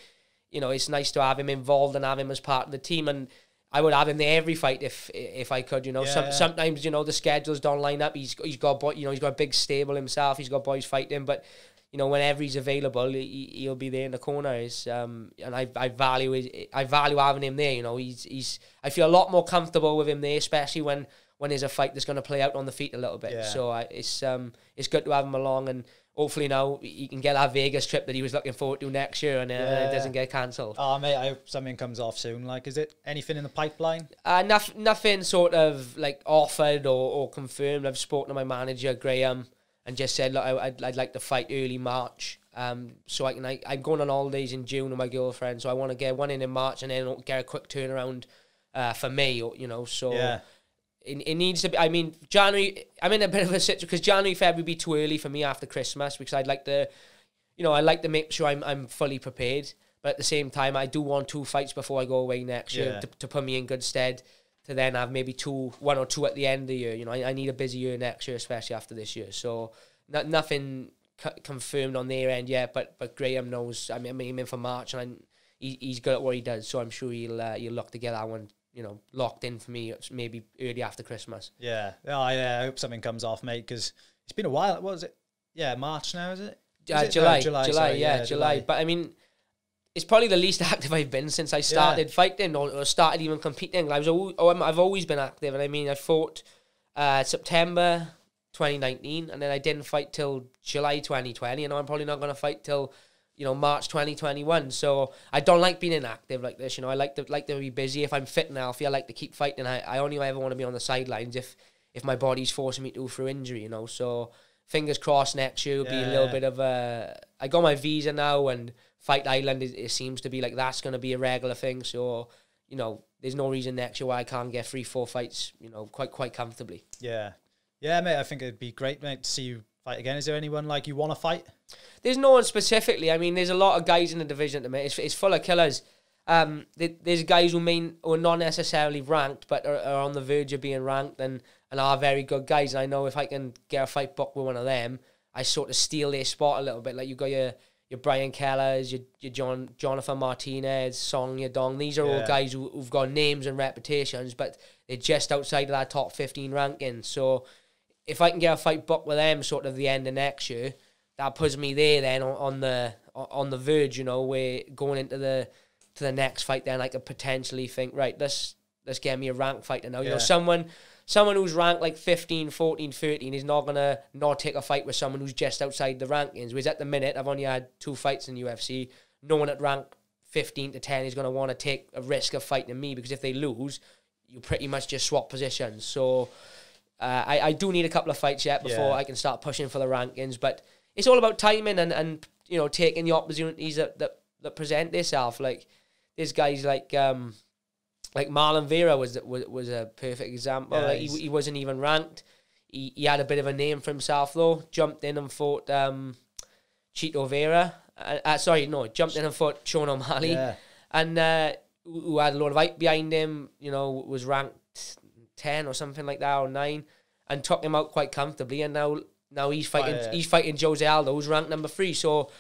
you know, it's nice to have him involved and have him as part of the team. And I would have him there every fight if if I could, you know. Yeah, Some, yeah. Sometimes, you know, the schedules don't line up. He's he's got, boy, you know, he's got a big stable himself. He's got boys fighting. But, you know, whenever he's available, he, he'll be there in the corners. Um, and I, I value his, I value having him there. You know, he's he's. I feel a lot more comfortable with him there, especially when when there's a fight that's going to play out on the feet a little bit. Yeah. So I, it's um it's good to have him along, and hopefully now he can get that Vegas trip that he was looking forward to next year, and uh, Yeah. it doesn't get cancelled. oh mate, I hope something comes off soon. Like, is it anything in the pipeline? Uh, noth- nothing sort of like offered or, or confirmed. I've spoken to my manager Graham and just said, look, I, I'd, I'd like to fight early March. Um, so I can I, I'm going on holidays in June with my girlfriend, so I want to get one in in March and then get a quick turnaround uh, for me, you know. So Yeah. It, it needs to be. I mean, January. I'm in a bit of a situation because January, February would be too early for me after Christmas because I'd like to, you know, I like to make sure I'm I'm fully prepared. But at the same time, I do want two fights before I go away next year to, to put me in good stead. To then have maybe two, one or two at the end of the year. You know, I, I need a busy year next year, especially after this year. So no, nothing c- confirmed on their end yet. But but Graham knows. I mean, I'm aiming for March, and I'm, he, he's good at what he does. So I'm sure he'll uh, he'll look to get that one. You know, locked in for me. Maybe early after Christmas. Yeah, Oh, yeah. I, uh, hope something comes off, mate, because it's been a while. What was it? Yeah, March now, is it? Is Uh, it? No, July, July, July, sorry, yeah, yeah, July. July. But I mean, it's probably the least <laughs> active I've been since I started fighting or, or started even competing. I was always, oh, I'm, I've always been active, and I mean, I fought uh, September 2019, and then I didn't fight till July 2020, and I'm probably not going to fight till you know March 2021. So I don't like being inactive like this. You know, I like to like to be busy. If I'm fit and healthy, I like to keep fighting. I, I only ever want to be on the sidelines if if my body's forcing me to through injury. You know, so fingers crossed next year will be a little bit of a. I got my visa now, and Fight Island is, it seems to be like that's going to be a regular thing. So you know, there's no reason next year why I can't get three, four fights. You know, quite quite comfortably. Yeah, yeah, mate. I think it'd be great, mate, to see you fight again. Is there anyone like you want to fight? There's no one specifically. I mean, there's a lot of guys in the division at the minute. It's, it's full of killers. Um, there's guys who mean who are not necessarily ranked, but are, are on the verge of being ranked and, and are very good guys. And I know if I can get a fight booked with one of them, I sort of steal their spot a little bit. Like you got your your Brian Kellehers, your your John Jonathan Martinez, Song Yadong. These are all guys who, who've got names and reputations, but they're just outside of that top fifteen ranking. So if I can get a fight booked with them sort of the end of next year, that puts me there then on, on the on the verge, you know, where going into the to the next fight then I could potentially think, right, let's let's get me a ranked fighter now. You know, someone someone who's ranked like 15, 14, 13 is not gonna not take a fight with someone who's just outside the rankings. Whereas at the minute I've only had two fights in UFC. No one at rank fifteen to ten is gonna want to take a risk of fighting me because if they lose, you pretty much just swap positions. So uh, I, I do need a couple of fights yet before Yeah. I can start pushing for the rankings. But it's all about timing and, and you know taking the opportunities that, that, that present themselves. Like there's guys like um like Marlon Vera was was, was a perfect example. Yeah, like he, he wasn't even ranked. He, he had a bit of a name for himself though. Jumped in and fought um, Chito Vera. Uh, uh, sorry, no, jumped in and fought Sean O'Malley Yeah, and uh, who who had a lot of hype behind him, you know, was ranked ten or something like that or nine, and took him out quite comfortably. And now now he's fighting yeah. he's fighting Jose Aldo, who's ranked number three. So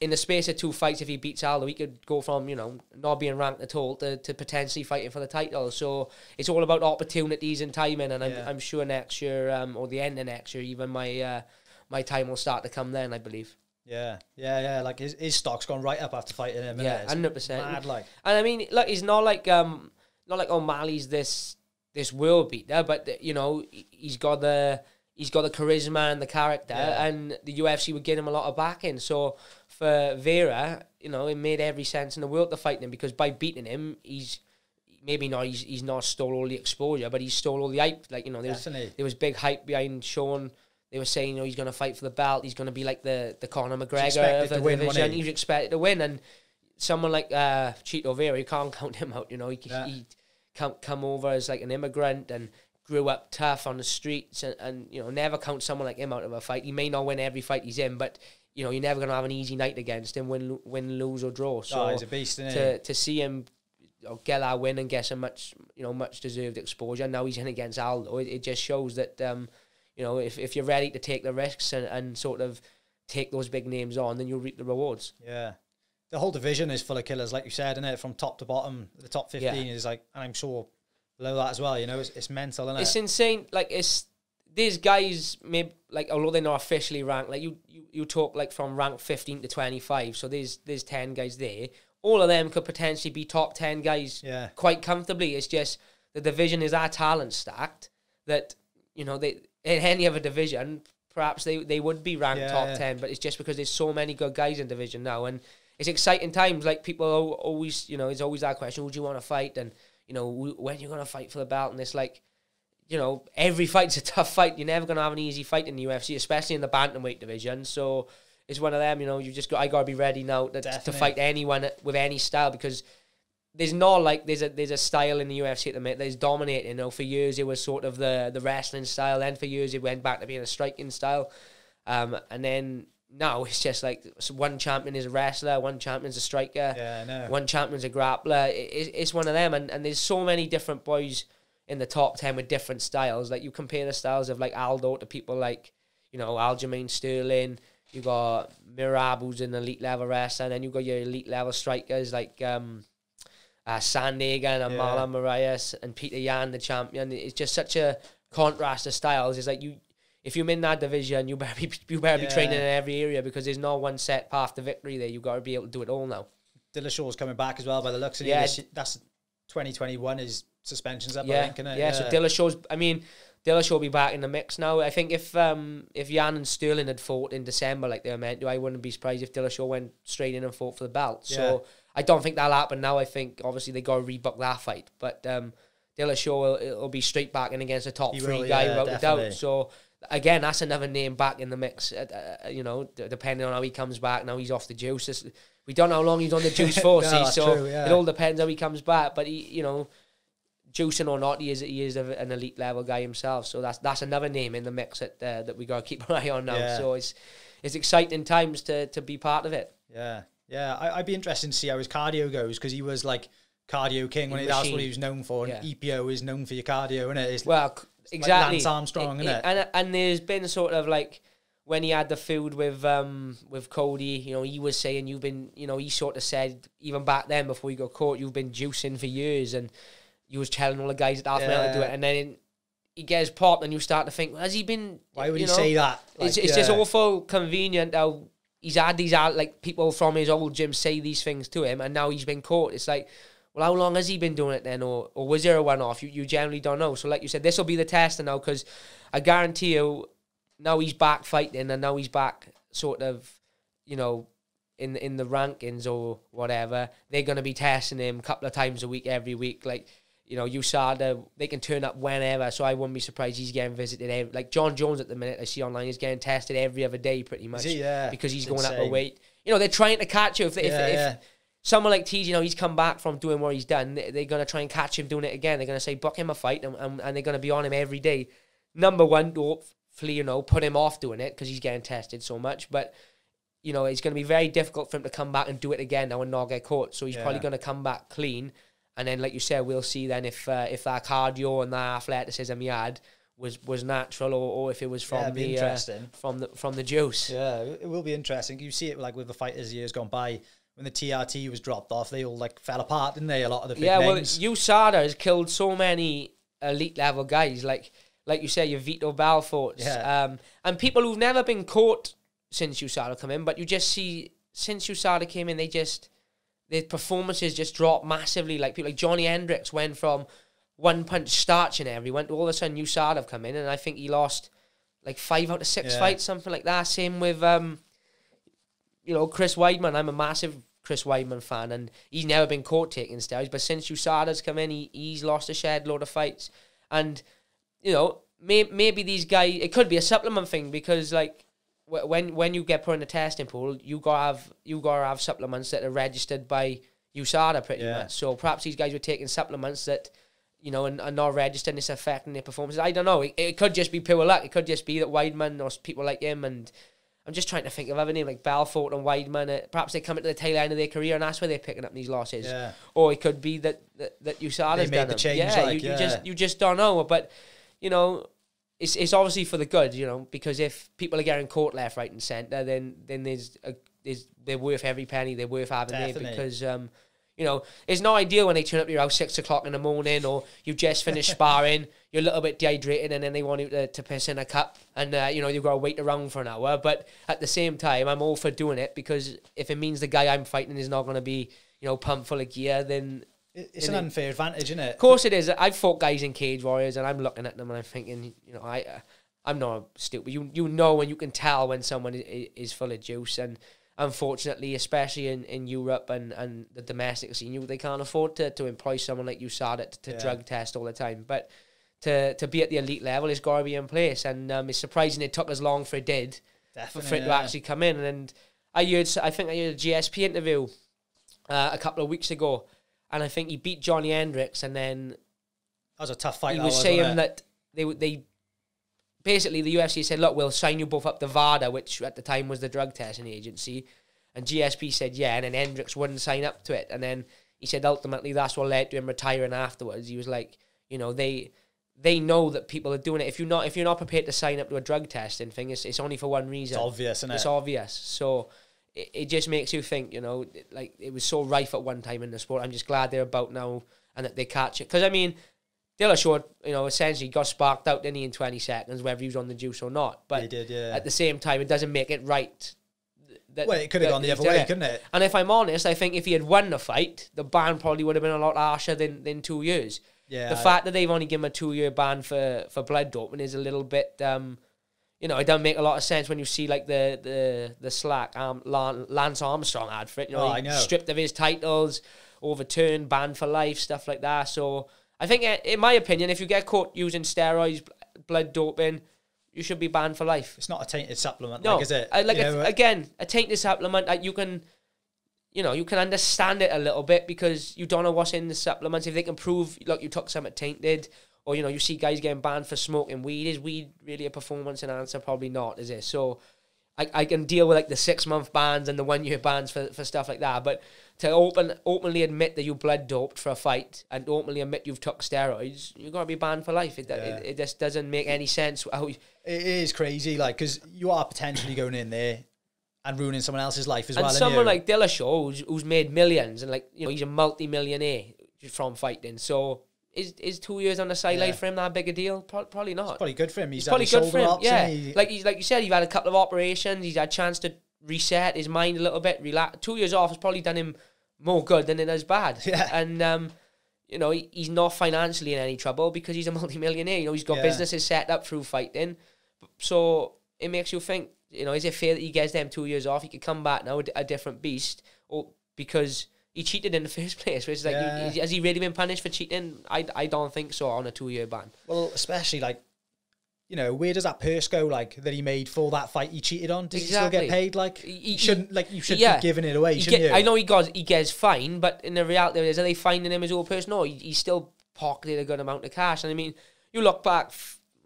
in the space of two fights, if he beats Aldo, he could go from you know not being ranked at all to, to potentially fighting for the title. So it's all about opportunities and timing. And I'm Yeah. I'm sure next year um, or the end of next year, even my uh, my time will start to come then. I believe. yeah, yeah, yeah. Like his, his stock's gone right up after fighting him. Yeah, 100%. Mad, like And I mean, look, he's not like um, not like O'Malley's this this world beater, but you know, he- he's got the he's got the charisma and the character, Yeah. and the UFC would give him a lot of backing. So for Vera, you know, it made every sense in the world to fight him because by beating him, he's maybe not he's he's not stole all the exposure, but he stole all the hype. Like you know, there was, there was big hype behind Sean. They were saying, you know, he's going to fight for the belt. He's going to be like the the Conor McGregor of the win, division. he? He expected to win, and someone like uh, Chito Vera, you can't <laughs> count him out. You know, he Yeah. he come come over as like an immigrant and grew up tough on the streets, and, and you know never count someone like him out of a fight. He may not win every fight he's in, but you know you're never gonna have an easy night against him, win win lose or draw. So oh, he's a beast, isn't to to see him you know, get that win and get some much you know much deserved exposure. Now he's in against Aldo. It, it just shows that um, you know if, if you're ready to take the risks and, and sort of take those big names on, then you'll reap the rewards. Yeah. The whole division is full of killers, like you said, isn't it? From top to bottom. The top 15 is like, and I'm sure below that as well, you know, it's, it's mental, isn't It's it? insane. Like it's these guys, maybe like although they're not officially ranked, like you, you you talk like from rank fifteen to twenty five. So there's there's ten guys there. All of them could potentially be top ten guys Yeah. quite comfortably. It's just the division is our talent stacked that you know they in any other division perhaps they, they would be ranked Yeah, top yeah. 10 but it's just because there's so many good guys in division now and it's exciting times like people always you know it's always that question Would you want to fight? And you know when you're going to fight for the belt? And it's like you know every fight's a tough fight. You're never going to have an easy fight in the UFC especially in the bantamweight division. So it's one of them you know you just got I got to be ready now to, to fight anyone with any style because there's not like there's a there's a style in the UFC at the minute that is dominating. You know, for years it was sort of the the wrestling style. Then for years it went back to being a striking style, um, and then now it's just like one champion is a wrestler, one champion's a striker, Yeah, one champion's a grappler. It, it, it's one of them, and, and there's so many different boys in the top ten with different styles. Like you compare the styles of like Aldo to people like you know Aljamain Sterling. You got Merab, who's an elite level wrestler, and then you got your elite level strikers like um, uh, Sandhagen and Yeah. Marlon Moraes and Petr Yan, the champion. It's just such a contrast of styles. It's like you, if you're in that division, you better be <laughs> you better be training in every area because there's no one set path to victory there. You've got to be able to do it all now. Dillashaw's coming back as well by the looks of Yeah. it. That's 2021 is suspensions up, I Yeah, think, innit? yeah. So Dillashaw's. I mean, Dillashaw will be back in the mix now. I think if um if Yan and Sterling had fought in December like they were meant to, I wouldn't be surprised if Dillashaw went straight in and fought for the belt. So I don't think that'll happen now. I think obviously they got to rebook that fight, but um Dillashaw will, will be straight back in against the top He three will, guy yeah, without a doubt. So. Again, that's another name back in the mix. Uh, uh, you know, depending on how he comes back. Now he's off the juice. This- we don't know how long he's on the juice <laughs> for. No, see, so true, yeah. it all depends how he comes back. But he, you know, juicing or not, he is he is a, an elite level guy himself. So that's that's another name in the mix that uh, that we got to keep <laughs> an eye on now. Yeah. So it's it's exciting times to to be part of it. Yeah, yeah. I, I'd be interested to see how his cardio goes because he was like cardio king when he, that's what he was known for. And Yeah. EPO is known for your cardio, isn't it? It's, Well, exactly. Lance Armstrong, It- it- And and there's been sort of like when he had the feud with um with Cody, you know, he was saying you've been, you know, he sort of said even back then before he got caught, you've been juicing for years, and you was telling all the guys at Alpha Male to do it, and then he gets popped, and you start to think, has he been? why would you he know? say that? it's Like, it's just yeah. awful convenient how he's had these out like people from his old gym say these things to him, and now he's been caught. It's like, well, how long has he been doing it then, or or was there a one off? You you generally don't know. So like you said, this will be the test now because I guarantee you, now he's back fighting, and now he's back sort of, you know. In, in the rankings or whatever, they're gonna be testing him a couple of times a week, every week. Like you know, USADA, they can turn up whenever, so I wouldn't be surprised he's getting visited. Every, like Jon Jones at the minute, I see online, is getting tested every other day pretty much. he? Yeah, Because he's it's going up a weight. You know, they're trying to catch you. If, if, Yeah, if yeah. Someone like TJ, you know, he's come back from doing what he's done, they- they're going to try and catch him doing it again. They're going to say, book him a fight, and, and, and they're going to be on him every day. Number one, hopefully, you know, put him off doing it because he's getting tested so much. But you know, it's going to be very difficult for him to come back and do it again now and not get caught. So he's probably going to come back clean. And then, like you said, we'll see then if uh, if that cardio and that athleticism he had was was natural or, or if it was from it'd the uh, interesting. from the from the juice. Yeah, it will be interesting. You see it like with the fighters years gone by when the TRT was dropped off, they all like fell apart, didn't they? A lot of the big yeah, names. well, USADA has killed so many elite level guys, like like you say, your Vitor Belforts, Yeah. um, and people who've never been caught since USADA come in, but you just see since USADA came in, they just their performances just dropped massively. Like people like Johnny Hendricks went from one punch starching everyone to all of a sudden USADA have come in, and I think he lost like five out of six Yeah. fights, something like that. Same with um, you know, Chris Weidman. I'm a massive Chris Weidman fan, and he's never been caught taking steroids. But since USADA's come in, he, he's lost a shed load of fights. And, you know, may, maybe these guys, it could be a supplement thing because, like, when when you get put in the testing pool, you gotta have you gotta have supplements that are registered by USADA pretty Yeah. much. So perhaps these guys were taking supplements that you know and are not registered and it's affecting their performances. I don't know. It, it could just be pure luck. It could just be that Weidman or people like him and I'm just trying to think of other names like Belfort and Weidman. Uh, perhaps they come into the tail end of their career and that's where they're picking up these losses. Yeah. Or it could be that that, that USADA's They made done the them. change, Yeah, like, you, yeah. you just you just don't know. But you know, it's it's obviously for the good, you know, because if people are getting caught left, right, and centre, then then there's a, there's they're worth every penny. They're worth having there because um, you know, it's not ideal when they turn up to your house six o'clock in the morning or you've just finished <laughs> sparring, you're a little bit dehydrated, and then they want you to, to piss in a cup, and uh, you know you've got to wait around for an hour. But at the same time, I'm all for doing it because if it means the guy I'm fighting is not going to be you know pumped full of gear, then It's an it- unfair advantage, isn't it? of course it is. I've fought guys in Cage Warriors, and I'm looking at them and I'm thinking, you know, I, uh, I'm not stupid. You, you know, when you can tell when someone is, is full of juice, and unfortunately, especially in, in Europe and, and the domestic scene, you they can't afford to, to employ someone like you to, to Yeah. drug test all the time. But to to be at the elite level, it's got to be in place, and um, it's surprising it took as long for it did for, Definitely. for it to actually come in. And I heard, I think I heard a GSP interview uh, a couple of weeks ago, and I think he beat Johnny Hendricks, and then That was a tough fight. he was was, saying that they would- they basically the UFC said, look, we'll sign you both up to VADA, which at the time was the drug testing agency. And GSP said, yeah, and then Hendricks wouldn't sign up to it. And then he said ultimately that's what led to him retiring afterwards. He was like, you know, they they know that people are doing it. If you're not if you're not prepared to sign up to a drug testing thing, it's, it's only for one reason. It's obvious, isn't It's it? obvious. So it, it just makes you think, you know, like it was so rife at one time in the sport. I'm just glad they're about now and that they catch it. Because I mean, Dillashaw, you know, essentially got sparked out didn't he, in 20 seconds, whether he was on the juice or not. But He did, yeah. at the same time, it doesn't make it right. That, Well, it could have gone the other way, it. couldn't it? And if I'm honest, I think if he had won the fight, the ban probably would have been a lot harsher than, than two years. Yeah, The fact that they've only given him a two year ban for, for blood doping is a little bit, um, you know, it doesn't make a lot of sense when you see like the the the slack um, Lance Armstrong had for it. You know, Oh, I know. stripped of his titles, overturned, banned for life, stuff like that. So I think, uh, in my opinion, if you get caught using steroids, blood doping, you should be banned for life. It's not a tainted supplement, No, like, is it? I, like You if- know, uh, again, a tainted supplement that you can, you know, you can understand it a little bit because you don't know what's in the supplements. If they can prove, look, you took something tainted, or you know, you see guys getting banned for smoking weed. Is weed really a performance enhancer? Probably not, is it? So. I, I can deal with like the six month bans and the one year bans for, for stuff like that, but to open openly admit that you blood doped for a fight and openly admit you've took steroids, you gotta be banned for life. It, Yeah. it, it just doesn't make any sense. How you- it is crazy, like, because you are potentially going in there and ruining someone else's life as and well. someone like Dillashaw, who's, who's made millions, and like you know, he's a multi-millionaire from fighting. So is is two years on the sideline Yeah. for him that big a deal? Pro- Probably not. probably good for him. He's, It's probably good for him. ups, Yeah, he- like he's like you said, he's had a couple of operations. He's had a chance to reset his mind a little bit. Relax. Two years off has probably done him more good than it has bad. <laughs> Yeah. and um. You know, he, he's not financially in any trouble because he's a <laughs> multi-millionaire. You know, he's got Yeah. businesses set up through fighting. So it makes you think, you know, is it fair that he gets them two years off? He could come back now, a, a different beast, or because he cheated in the <laughs> first place. Which is like, Yeah. you- has he really been punished for cheating? I, I don't think so on a two-year ban. well, especially like, you know, where does that purse go? Like that he made for that fight he cheated on? Does he still get paid? Like, He- he, shouldn't. Like, you should yeah. be giving it away, He shouldn't get- you? I know he goes, he gets fine, but in the reality is, are they finding him his old person? No, he, he still pocketed a good amount of cash. And I mean, you look back,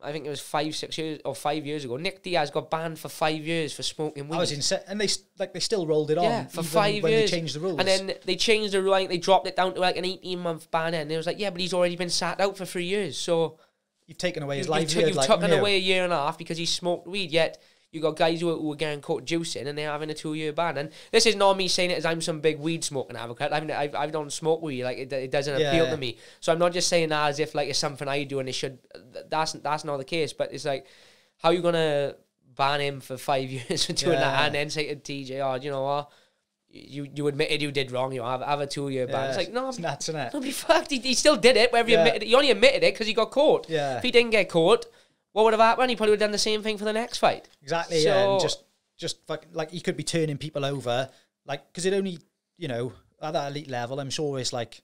I think it was five, six years or five years ago. Nick Diaz got banned for five years for smoking weed. I was insane, and they like they still rolled it on. Yeah, for five when years. they changed the rules. And then they changed the rule. I think they dropped it down to like an 18 month ban. And it was like, yeah, but he's already been sat out for three years. So you've taken away his life. you, livelihood. like, taken away a year and a half because he smoked weed. Yet you got guys who are, who are getting caught juicing and they're having a two year ban. And this is not me saying it as I'm some big weed smoking advocate. I've, I've, I don't smoke weed. Like it, it doesn't appeal Yeah. to me. So I'm not just saying that as if like it's something I do and it should. That's that's not the case. But it's like, how you gonna ban him for five <laughs> years for doing that and then say to TJ, oh, you know what? You you admitted you did wrong. You know, have, have a two year ban. Yeah, It's like no, it's nuts, isn't it? don't be fucked. He, he still did it. Whether he Yeah. admitted it, he only admitted it because he got caught. Yeah. If he didn't get caught, what would have happened? He probably would have done the same thing for the next fight. Exactly. yeah, and just just fuck, like he could be turning people over, like because it only you know at that elite level. I'm sure it's like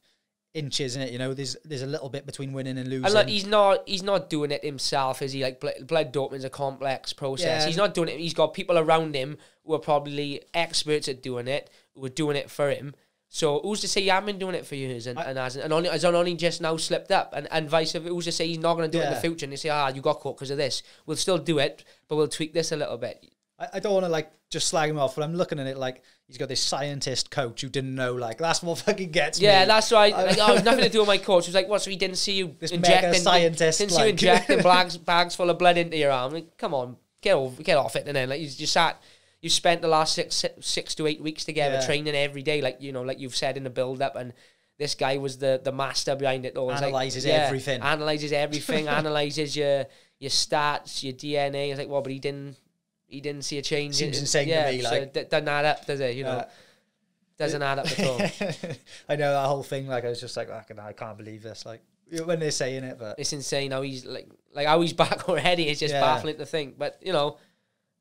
inches in it. You know, there's there's a little bit between winning and losing. And look, he's not he's not doing it himself, is he? Like blood, blood doping's a complex process. Yeah. He's not doing it. He's got people around him who are probably experts at doing it, who are doing it for him. So who's to say he hasn't been doing it for years and, and hasn't and only has only just now slipped up and, and vice versa? Who's to say he's not going to do it in the future? And they say, ah, you got caught because of this. We'll still do it, but we'll tweak this a little bit. I, I don't want to like just slag him off, but I'm looking at it like he's got this scientist coach who didn't know. Like that's what fucking gets me. Yeah, that's right. Like, oh, nothing to <laughs> do with my coach. He was like, what? So he didn't see you This injecting, scientist, Didn't see like- you injecting <laughs> bags, bags full of blood into your arm. Like, come on, get over, get off it. And then like you just sat, you spent the last six six to eight weeks together Yeah. training every day, like you know, like you've said in the build up and. This guy was the, the master behind it all. It's like, yeah, everything. Analyzes everything. <laughs> analyzes your your stats, your DNA. It's like, well, but he didn't he didn't see a change. Seems in, insane to yeah, me, so like- it doesn't add up, does it? You know, Uh, doesn't add up at all. <laughs> I know that whole thing. Like I was just like, "Fucking, I can't believe this. Like when they're saying it, but it's insane how he's like like how he's <laughs> back already. It's just Yeah. baffling to think. But you know,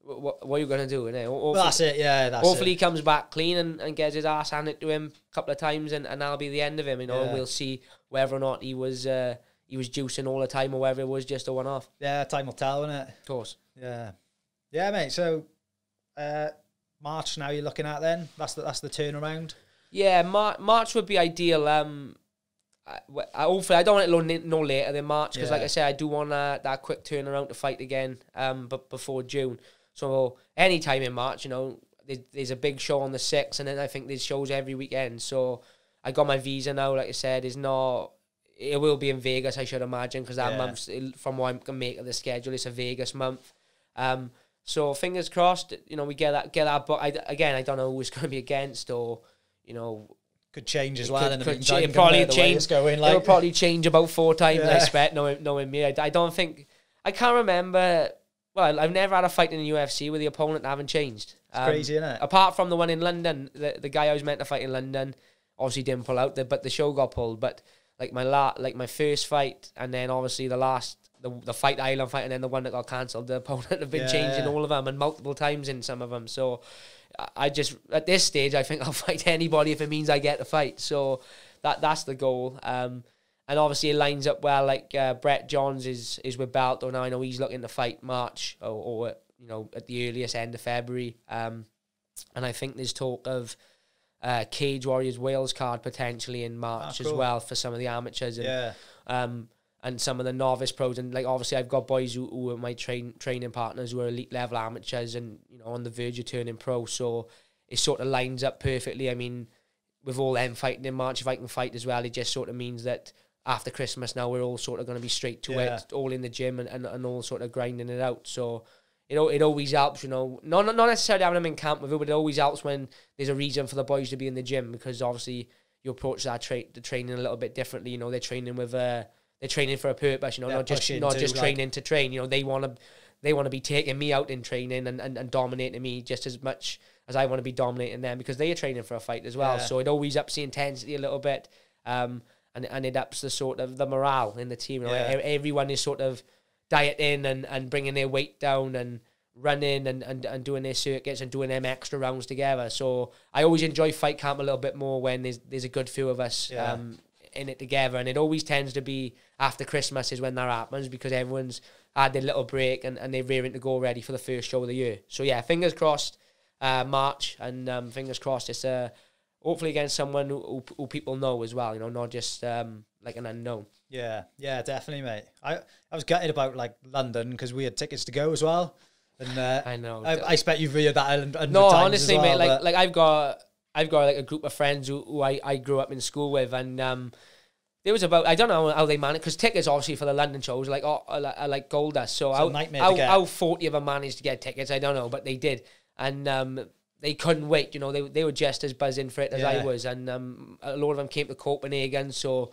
what, what are you gonna do? innit? Hopefully, well, that's it. Yeah, that's hopefully it. he comes back clean and, and gets his ass handed to him a couple of times, and, and that'll be the end of him. You know, and Yeah. we'll see whether or not he was uh, he was juicing all the time or whether it was just a one off. Yeah, time will tell, isn't it? Of course. Yeah, yeah, mate. So uh, March now you're looking at then. That's the that's the turnaround. Yeah, Mar- March would be ideal. Um, I, I, hopefully I don't want it no, later than March because, like I said, I do want that, that quick turnaround to fight again. Um, but before June, so any time in March, you know, there's, there's a big show on the sixth, and then I think there's shows every weekend. So I got my visa now. Like I said, is not. It will be in Vegas, I should imagine, because that Yeah. month's from what I can make of the schedule, it's a Vegas month. Um, so fingers crossed, you know, we get that get that. But I, again, I don't know who it's <laughs> going to be against, or you know, Could change as well could- could cha- probably change. going. It'll probably change about four times. I expect, knowing knowing me. I, I don't think I can't remember. Well, I've never had a fight in the UFC where the opponent haven't changed. Um, crazy, isn't it? Apart from the one in London, the the guy I was meant to fight in London obviously didn't pull out, the, but the show got pulled. But like my la- like my first fight, and then obviously the last. The, the fight island fight and then the one that got cancelled the <laughs> opponent have been Yeah, changing yeah. all of them and multiple times in some of them so I- just at this stage I think <laughs> I'll fight anybody if it means I get to fight so that that's the goal um and obviously it lines up well. Like uh, Brett Johns is is with Bellator now. I know he's looking to fight March or, or you know at the earliest end of February. Um, and I think there's talk of uh, Cage Warriors Wales card potentially in March as cool. well for some of the amateurs and yeah, um and some of the novice pros and like obviously I've got boys who, who are my train training partners who are elite level amateurs and you know on the verge of turning pro so it sort of lines up perfectly I mean with all them fighting in March if I can fight as well it just sort of means that after Christmas now we're all sort of going to be straight to Yeah. it all in the gym and, and, and all sort of grinding it out so it, it always helps, you know. Not not necessarily having them in camp with it, but it always helps when there's a reason for the boys to be in the gym because obviously you approach that tra- the training a little bit differently. You know, they're training with uh, they're training for a purpose. You know, Yeah, not just not just like- training to train. You know, they want to they want to be taking me out in training and, and, and dominating me just as much as I want to be dominating them because they are training for a fight as well. Yeah. So it always ups the intensity a little bit. Um, and, and it ups the sort of the morale in the team. You know, Yeah. e- everyone is sort of dieting and, and bringing their weight down and running and, and, and doing their circuits and doing them extra rounds together. So I always enjoy fight camp a little bit more when there's there's a good few of us Yeah. um, in it together. And it always tends to be after Christmas is when that happens because everyone's had their little break and, and they're rearing to go ready for the first show of the year. So yeah, fingers crossed, uh, March and um, fingers crossed it's uh, hopefully against someone who, who, who people know as well, you know, not just um, like an unknown. yeah, yeah, definitely, mate. I I was gutted about like London because we had tickets to go as well, and uh, I know. I, I expect you've heard that No, times honestly, as well, mate. Like, but- like I've got, I've got like a group of friends who, who I, I grew up in school with, and um, there was about I don't know how they managed because tickets obviously for the London shows like oh, are, like- are like gold dust. So a how, how, how forty of them managed to get tickets, I don't know, but they did, and um, they couldn't wait. You know, they they were just as buzzing for it as I was, and um, a lot of them came to Copenhagen, so.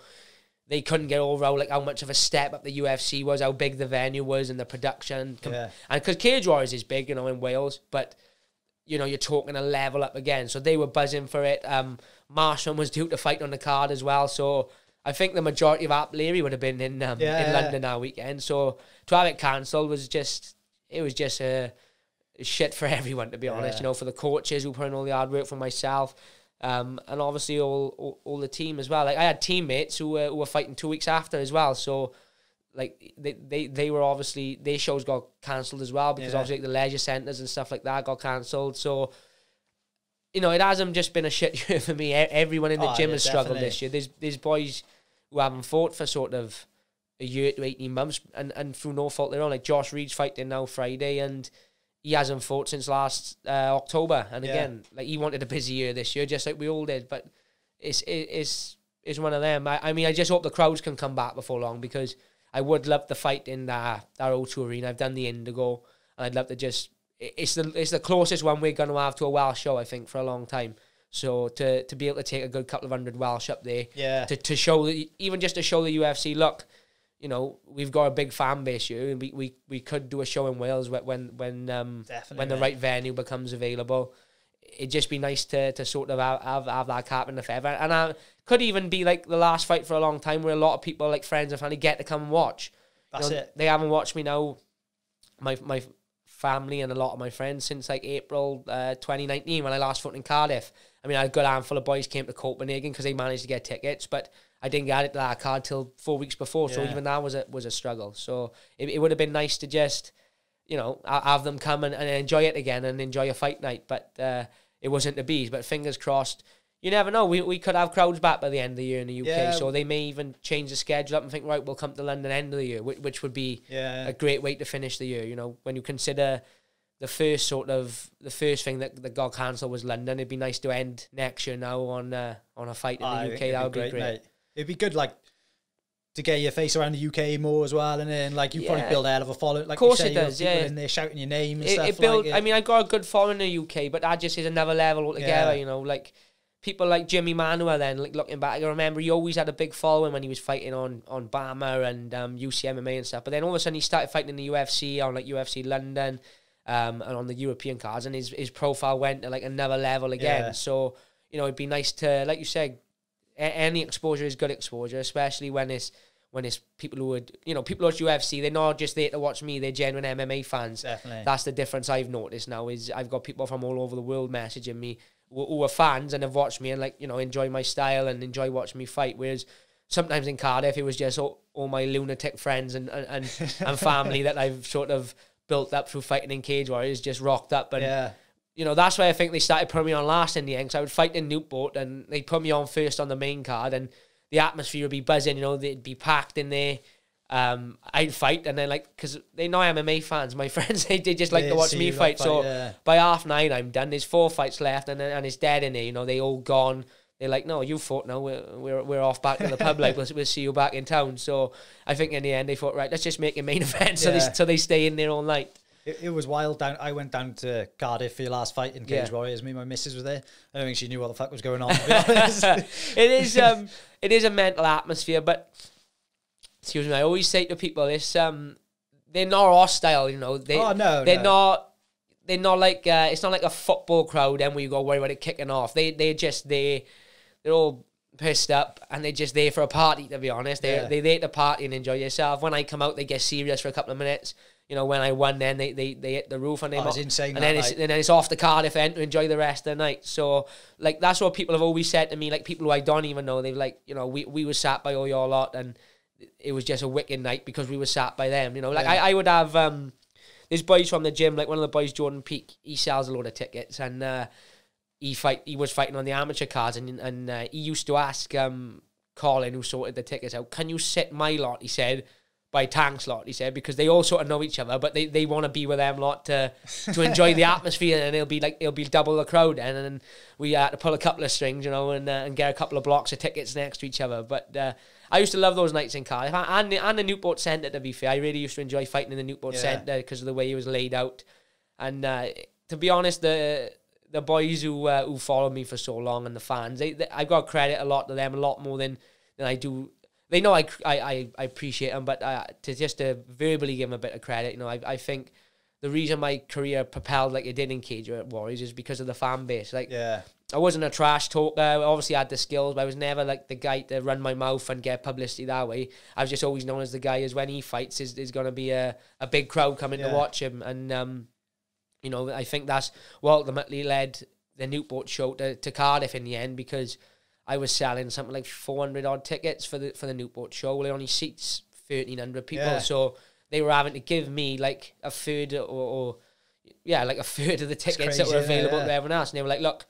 They couldn't get over how like how much of a step up the UFC was, how big the venue was, and the production. Yeah. And because Cage Warriors is big, you know, in Wales, but you know, you're talking a level up again. So they were buzzing for it. Um, Marshall was due to fight on the card as well. So I think the majority of Abertillery would have been in um, Yeah, in yeah. London that weekend. So to have it cancelled was just it was just a shit for <laughs> everyone to be honest. Yeah. You know, for the coaches who put in all the hard work, for myself. Um, and obviously all, all all the team as well. Like I had teammates who were, who were fighting two weeks after as well. So like they, they, they were obviously their shows got cancelled as well because Yeah. obviously like, the leisure centres and stuff like that got cancelled. So you know it hasn't just been a shit <laughs> year for me. E- Everyone in the Oh, gym yeah, has struggled definitely. this year. There's there's boys who haven't fought for sort of a year to eighteen months and, and through no fault of their own. Like Josh Reed's fighting now Friday and he hasn't fought since last uh, October. And Yeah. again, like he wanted a busy year this year, just like we all did. But it's it's it's one of them. I, I mean, I just hope the crowds can come back before long because I would love the fight in that that O2 arena. I've done the Indigo, and I'd love to just. It's the it's the closest one we're going to have to a Welsh show, I think, for a long time. So to to be able to take a good couple of hundred Welsh up there, Yeah. to, to show that even just to show the UFC, look, you know, we've got a big fan base here, and we, we, we could do a show in Wales when when when um Definitely, when the right venue becomes available. It'd just be nice to, to sort of have, have, have that happen if ever. And I could even be like the last fight for a long time where a lot of people, like friends and family, get to come and watch. You That's know, it. They haven't watched me now, my my family and a lot of my friends since like April uh, 2019 when I last fought in Cardiff. I mean, a good handful of boys came to Copenhagen because they managed to get tickets, but I didn't get it to that card till four weeks before. So even that was a was a struggle. So it, it would have been nice to just, you know, have them come and, and enjoy it again and enjoy a fight night. But uh, it wasn't to be. But fingers crossed. you never know. We we could have crowds back by the end of the year in the UK, Yeah. so they may even change the schedule up and think, right, we'll come to London end of the year, which, which would be Yeah. a great way to finish the year. You know, when you consider the first sort of the first thing that that got cancelled was London, it'd be nice to end next year now on uh, on a fight in the UK. That would be great. It'd be good, like to get your face around the UK more as well, and then like you probably build a hell of a following. Like Of course you say, it does, yeah. in there shouting your name and It, stuff. it built. like I mean, I got a good following in the UK, but that just is another level altogether. Yeah. You know, like people like Jimmy Manuwa. Then, like looking back, I remember he always had a big following when he was fighting on on BAMMA and um, UCMMA and stuff. But then all of a sudden, he started fighting in the UFC on like UFC London. Um, and on the European cards, and his, his profile went to like another level again. Yeah. So you know, it'd be nice to, like you said, any exposure is good exposure, especially when it's when it's people who would, you know, people watch UFC. They're not just there to watch me; they're genuine MMA fans. Definitely. That's the difference I've noticed now. Is I've got people from all over the world messaging me who, who are fans and have watched me and like you know enjoy my style and enjoy watching me fight. Whereas sometimes in Cardiff, it was just all, all my lunatic friends and and, and, <laughs> and family that I've sort of built up through fighting in Cage Warriors just rocked up and yeah. You know, that's why I think they started putting me on last in the end. 'cause I would fight in Newport and they'd put me on first on the main card and the atmosphere would be buzzing, you know, they'd be packed in there. Um, I'd fight and then like, because they know I'm MMA fans, my <laughs> friends, they, they just like They to watch see me fight. fight, So yeah. by half nine, I'm done. There's four fights left and and it's dead in there, you know, they all gone. They're like, no, you fought now. We're, we're, we're off back to the pub. Like, <laughs> we'll, we'll see you back in town. So I think in the end, they thought, right, let's just make a main event so, they, so they stay in there all night. It, it was wild down. I went down to Cardiff for your last fight in Cage Yeah. Warriors. Me and my missus were there. I don't think she knew what the fuck was going on. To be <laughs> <laughs> it is um it is a mental atmosphere, but excuse me, I always say to people this um they're not hostile, you know. They Oh, no, they're no. not they're not like uh, it's not like a football crowd and where you go worry about it kicking off. They they're just they they're all pissed up and they're just there for a party to be honest. They're Yeah. they're there to party and enjoy yourself. When I come out they get serious for a couple of minutes. You know, when I won then they, they, they hit the roof and they Oh, it's mo- insane And that then it's and then it's off the Cardiff end to enjoy the rest of the night. So like that's what people have always said to me, like people who I don't even know. They've like, you know, we, we were sat by all your lot and it was just a wicked night because we were sat by them. You know, like Yeah. I, I would have um there's boys from the gym, like one of the boys, Jordan Peak, he sells a load of tickets and uh he fight he was fighting on the amateur cards and and uh, he used to ask um Colin who sorted the tickets out, can you sit my lot? He said by Tank's lot, he said, because they all sort of know each other, but they, they want to be with them a lot to to enjoy the <laughs> atmosphere, and it'll be like it'll be double the crowd, and then we had to pull a couple of strings, you know, and uh, and get a couple of blocks of tickets next to each other. But uh, I used to love those nights in Cardiff and the, and the Newport Centre. To be fair, I really used to enjoy fighting in the Newport Yeah. Centre because of the way it was laid out, and uh, to be honest, the the boys who uh, who followed me for so long and the fans, they, they I got credit a lot to them, a lot more than than I do. They know I I, I, appreciate them, but uh, to just to verbally give them a bit of credit, you know, I, I think the reason my career propelled like it did in Cage Warriors is because of the fan base. Like yeah. I wasn't a trash talker. Obviously, I obviously had the skills, but I was never like the guy to run my mouth and get publicity that way. I was just always known as the guy as when he fights is is gonna be a, a big crowd coming to watch him. And um, you know, I think that's what ultimately led the Newport show to, to Cardiff in the end because I was selling something like four hundred odd tickets for the for the Newport show. Well, it only seats thirteen hundred people, Yeah. so they were having to give me like a third or, or yeah, like a third of the tickets that were crazy, yeah, available yeah. to everyone else. And they were like, look,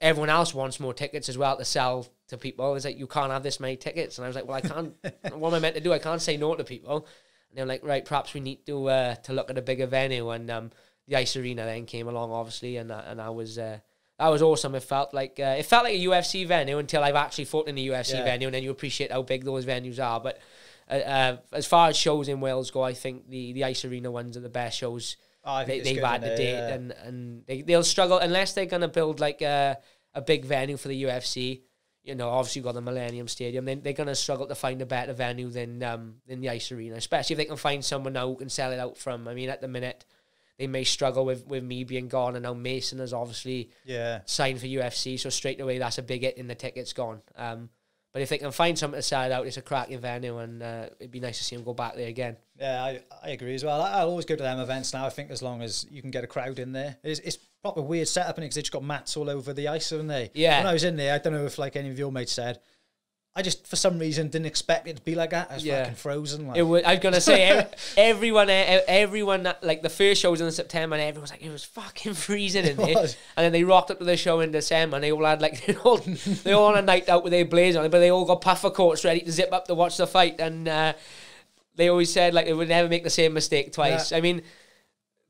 everyone else wants more tickets as well to sell to people. It's like you can't have this many tickets, and I was like, well, I can't. <laughs> what am I meant to do? I can't say no to people. And they were like, right, perhaps we need to uh, to look at a bigger venue. And um, the Ice Arena then came along, obviously, and that, and I was. Uh, that was awesome. It felt like uh, it felt like a UFC venue until I've actually fought in a UFC Yeah. venue, and then you appreciate how big those venues are. But uh, uh, as far as shows in Wales go, I think the, the Ice Arena ones are the best shows Oh, they, they've had to date, Yeah. and and they they'll struggle unless they're gonna build like a a big venue for the UFC. You know, obviously you've got the Millennium Stadium. Then they're gonna struggle to find a better venue than um than the Ice Arena, especially if they can find someone now who can sell it out from. I mean, at the minute, they may struggle with with me being gone, and now Mason has obviously yeah. signed for UFC, so straight away that's a big hit in the tickets gone. Um, but if they can find something to sell out, it's a cracking venue, and uh, it'd be nice to see them go back there again. Yeah, I, I agree as well. I, I'll always go to them events now. I think as long as you can get a crowd in there, it's, it's proper weird setup and because they've just got mats all over the ice, haven't they? Yeah. When I was in there, I don't know if like any of your mates said, I just for some reason didn't expect it to be like that. I was Yeah. fucking frozen. Like, It was, I was gonna say ev- <laughs> everyone, everyone like the first show was in September, and everyone was like, it was fucking freezing in there. And then they rocked up to the show in December, and they all had like <laughs> they all they all had a night out with their blaze on, but they all got puffer coats ready to zip up to watch the fight, and uh, they always said like they would never make the same mistake twice. I mean.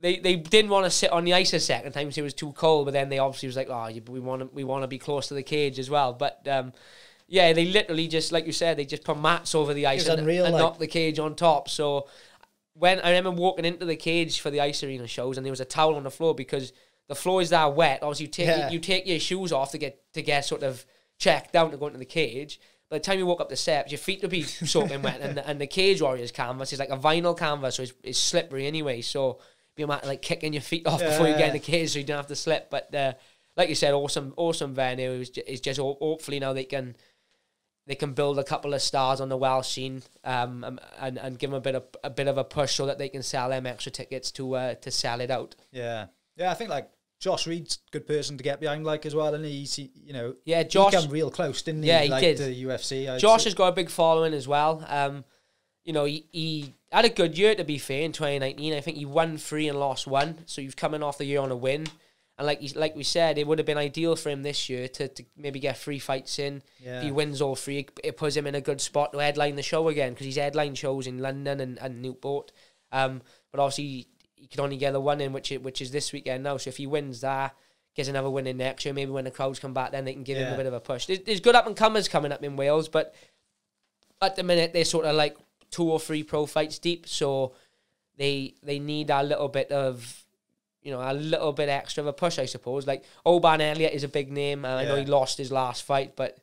They, they didn't want to sit on the ice a second time because it was too cold, but then they obviously was like, oh, we want to we want to be close to the cage as well. But um, yeah, they literally just like you said, they just put mats over the ice and, unreal, and like- knock the cage on top. So when I remember walking into the cage for the ice arena shows, and there was a towel on the floor because the floor is that wet. Obviously, you take Yeah. you take your shoes off to get to get sort of checked down to go into the cage. By the time you walk up the steps, your feet will be <laughs> soaking wet, and the, and the cage warriors canvas is like a vinyl canvas, so it's, it's slippery anyway. So be a matter of, like kicking your feet off before you get in the cage, so you don't have to slip. But uh, like you said, awesome, awesome venue. It's just, it's just hopefully now they can they can build a couple of stars on the Welsh scene, um, um, and and give them a bit of a bit of a push so that they can sell them extra tickets to uh, to sell it out. yeah, yeah. I think like Josh Reed's a good person to get behind, like as well, and he's he, you know Yeah, Josh- came real close, didn't he? Yeah, he like did. The UFC. I'd Josh say. has got a big following as well. Um, you know, he, he had a good year to be fair in 2019. I think he won three and lost one, so you've coming off the year on a win. And like he's, like we said, it would have been ideal for him this year to, to maybe get three fights in. Yeah. If he wins all three, it, it puts him in a good spot to headline the show again because he's headline shows in London and, and Newport. Um, but obviously he can only get the one in, which i- which is this weekend now. So if he wins that, gets another win in next year, maybe when the crowds come back, then they can give him a bit of a push. There's, there's good up and comers coming up in Wales, but at the minute they're sort of like two or three pro fights deep, so they they need a little bit of you know a little bit extra of a push, I suppose. Like Oban Elliott is a big name, and I know he lost his last fight, but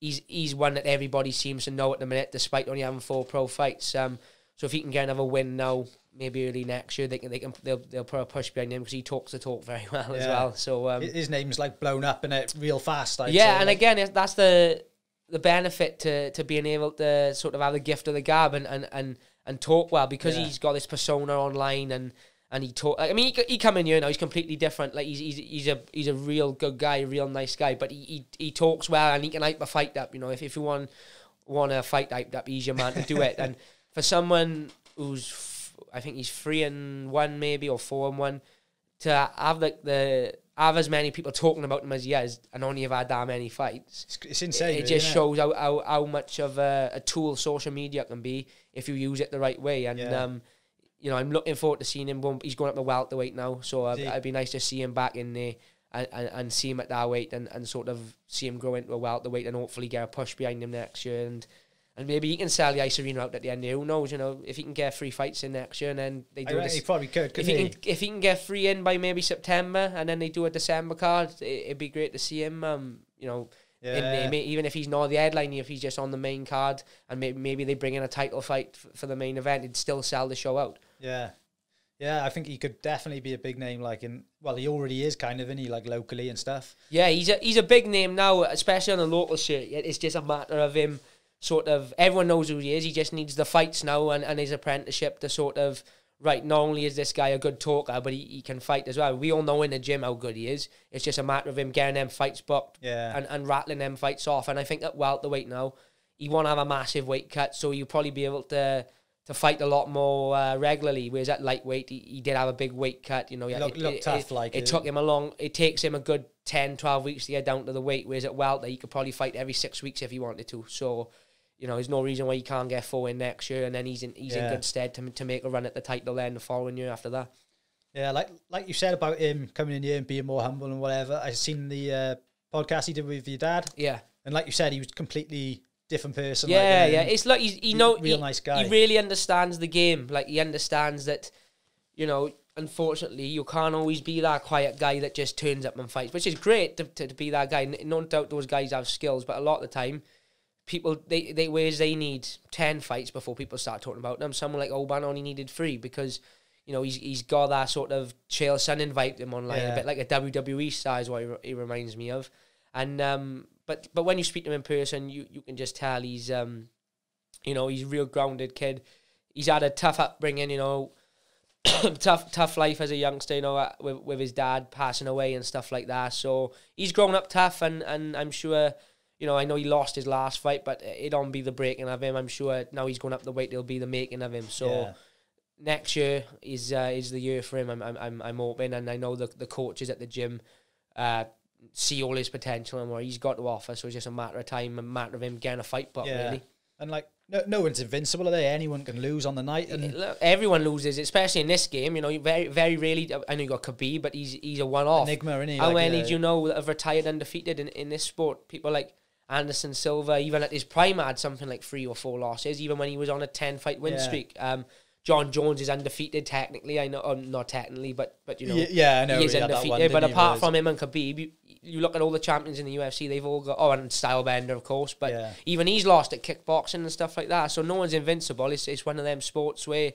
he's he's one that everybody seems to know at the minute, despite only having four pro fights. Um, so if he can get another win now, maybe early next year, they can they can they'll they'll put a push behind him because he talks the talk very <laughs> well as well. So um, his name's like blown up in it real fast. I'd yeah, say, and again, that's the the benefit to, to being able to sort of have the gift of the gab and, and, and, and talk well because Yeah. he's got this persona online and, and he talk. I mean, he, he come in here now. He's completely different. Like he's he's, he's a he's a real good guy, a real nice guy. But he, he, he talks well and he can hype a fight up. You know, if if you want want a fight hyped up, he's your man to do it. and for someone who's f- I think he's three and one maybe or four and one to have like the have as many people talking about him as he has and only have had that many fights. it's, it's insane. It, really, just isn't shows how, how, how much of a, a tool social media can be if you use it the right way. And Yeah. um, you know, I'm looking forward to seeing him. Go, he's going up the welterweight now, so it'd be nice to see him back in there and, and, and see him at that weight and, and sort of see him grow into a welterweight and hopefully get a push behind him next year and. And maybe he can sell the ice arena out at the end. Who knows? You know, if he can get three fights in next year, and then they do reckon this he probably could. if he he? can if he can get three in by maybe September and then they do a December card, it, it'd be great to see him. Um, you know, Yeah. may- even if he's not the headline, if he's just on the main card, and maybe maybe they bring in a title fight for the main event, it'd still sell the show out. Yeah. Yeah, I think he could definitely be a big name. Like in, well, he already is kind of, in he like locally and stuff. Yeah, he's a he's a big name now, especially on the local shit. It's just a matter of him sort of everyone knows who he is. He just needs the fights now and, and his apprenticeship to sort of right. Not only is this guy a good talker, but he, he can fight as well. We all know in the gym how good he is. It's just a matter of him getting them fights booked Yeah. and, and rattling them fights off. And I think at welterweight now, he won't have a massive weight cut, so you'll probably be able to to fight a lot more uh, regularly. Whereas at lightweight, he, he did have a big weight cut. You know, yeah, Look- look tough, like, it took him a long. It takes him a good 10, 12 weeks to get down to the weight. Whereas at welter, he could probably fight every six weeks if he wanted to. So. You know, there's no reason why he can't get four in next year, and then he's in he's in good stead to to make a run at the title then the following year after that. Yeah, like like you said about him coming in here and being more humble and whatever. I seen the uh, podcast he did with your dad, Yeah, and like you said, he was completely different person. yeah, like, yeah. um, It's like he's, he know real he, nice guy. He really understands the game. Like he understands that, you know. Unfortunately, you can't always be that quiet guy that just turns up and fights, which is great to, to, to be that guy. No doubt those guys have skills, but a lot of the time, people they they whereas they need ten fights before people start talking about them. Someone like Oban only needed three because. You know, he's he's got that sort of Chael Sonnen vibe to him online, Yeah. a bit like a WWE star is what he, he reminds me of. And um, but but when you speak to him in person, you, you can just tell he's um, you know, he's a real grounded kid. He's had a tough upbringing, you know, <coughs> tough tough life as a youngster, you know, uh, with with his dad passing away and stuff like that. So he's grown up tough, and and I'm sure, you know, I know he lost his last fight, but it don't be the breaking of him. I'm sure now he's going up the weight, it'll be the making of him. So Yeah. next year is uh, is the year for him. I'm I'm I'm, I'm hoping, and I know the the coaches at the gym uh, see all his potential and what he's got to offer. So it's just a matter of time, a matter of him getting a fight. But Yeah. really, And like no, no one's invincible, are they? Anyone can lose on the night, and Look, everyone loses, especially in this game. You know, very very rarely. I know you got Khabib, but he's he's a one off. enigma, isn't he? How Like, many uh, do you know that have retired undefeated in, in this sport? People like Anderson Silva, even at his prime, had something like three or four losses, even when he was on a 10 fight win Yeah. streak. Um, Jon Jones is undefeated technically. I know, um, not technically, but but you know, Ye- yeah, I know. he is he had that undefeated. one, but apart from him and Khabib, you, look at all the champions in the UFC, they've all got. Oh, and Stylebender, of course. But Yeah. even he's lost at kickboxing and stuff like that. So no one's invincible. It's it's one of them sports where,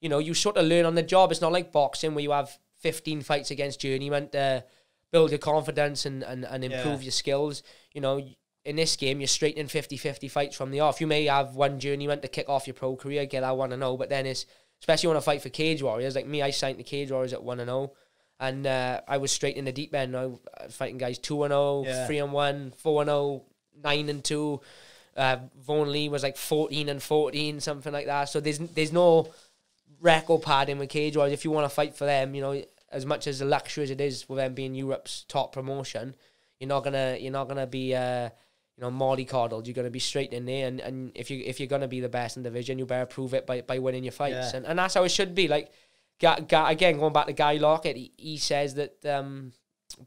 you know, you sort of learn on the job. It's not like boxing where you have 15 fights against journeyman to build your confidence and, and, and improve Yeah. your skills. You know, in this game, you're straight in 50-50 fights from the off. You may have one journeyman to kick off your pro career, get that 1-0, but then it's, especially when I fight for Cage Warriors, like me, I signed the Cage Warriors at 1-0, and oh. Uh, I was straight in the deep end. I was fighting guys 2-0, Yeah. 3-1, 4 and 0, 9-2. Uh, Vaughn Lee was like 14 and 14, something like that. So there's there's no record padding with Cage Warriors. If you want to fight for them, you know, as much as a luxury as it is with them being Europe's top promotion, you're not gonna you're not gonna be uh, you know mollycoddled. You're gonna be straight in there, and, and if you if you're gonna be the best in the division, you better prove it by, by winning your fights, Yeah. and and that's how it should be. Like, again, going back to Gary Lockett, he, he says that um,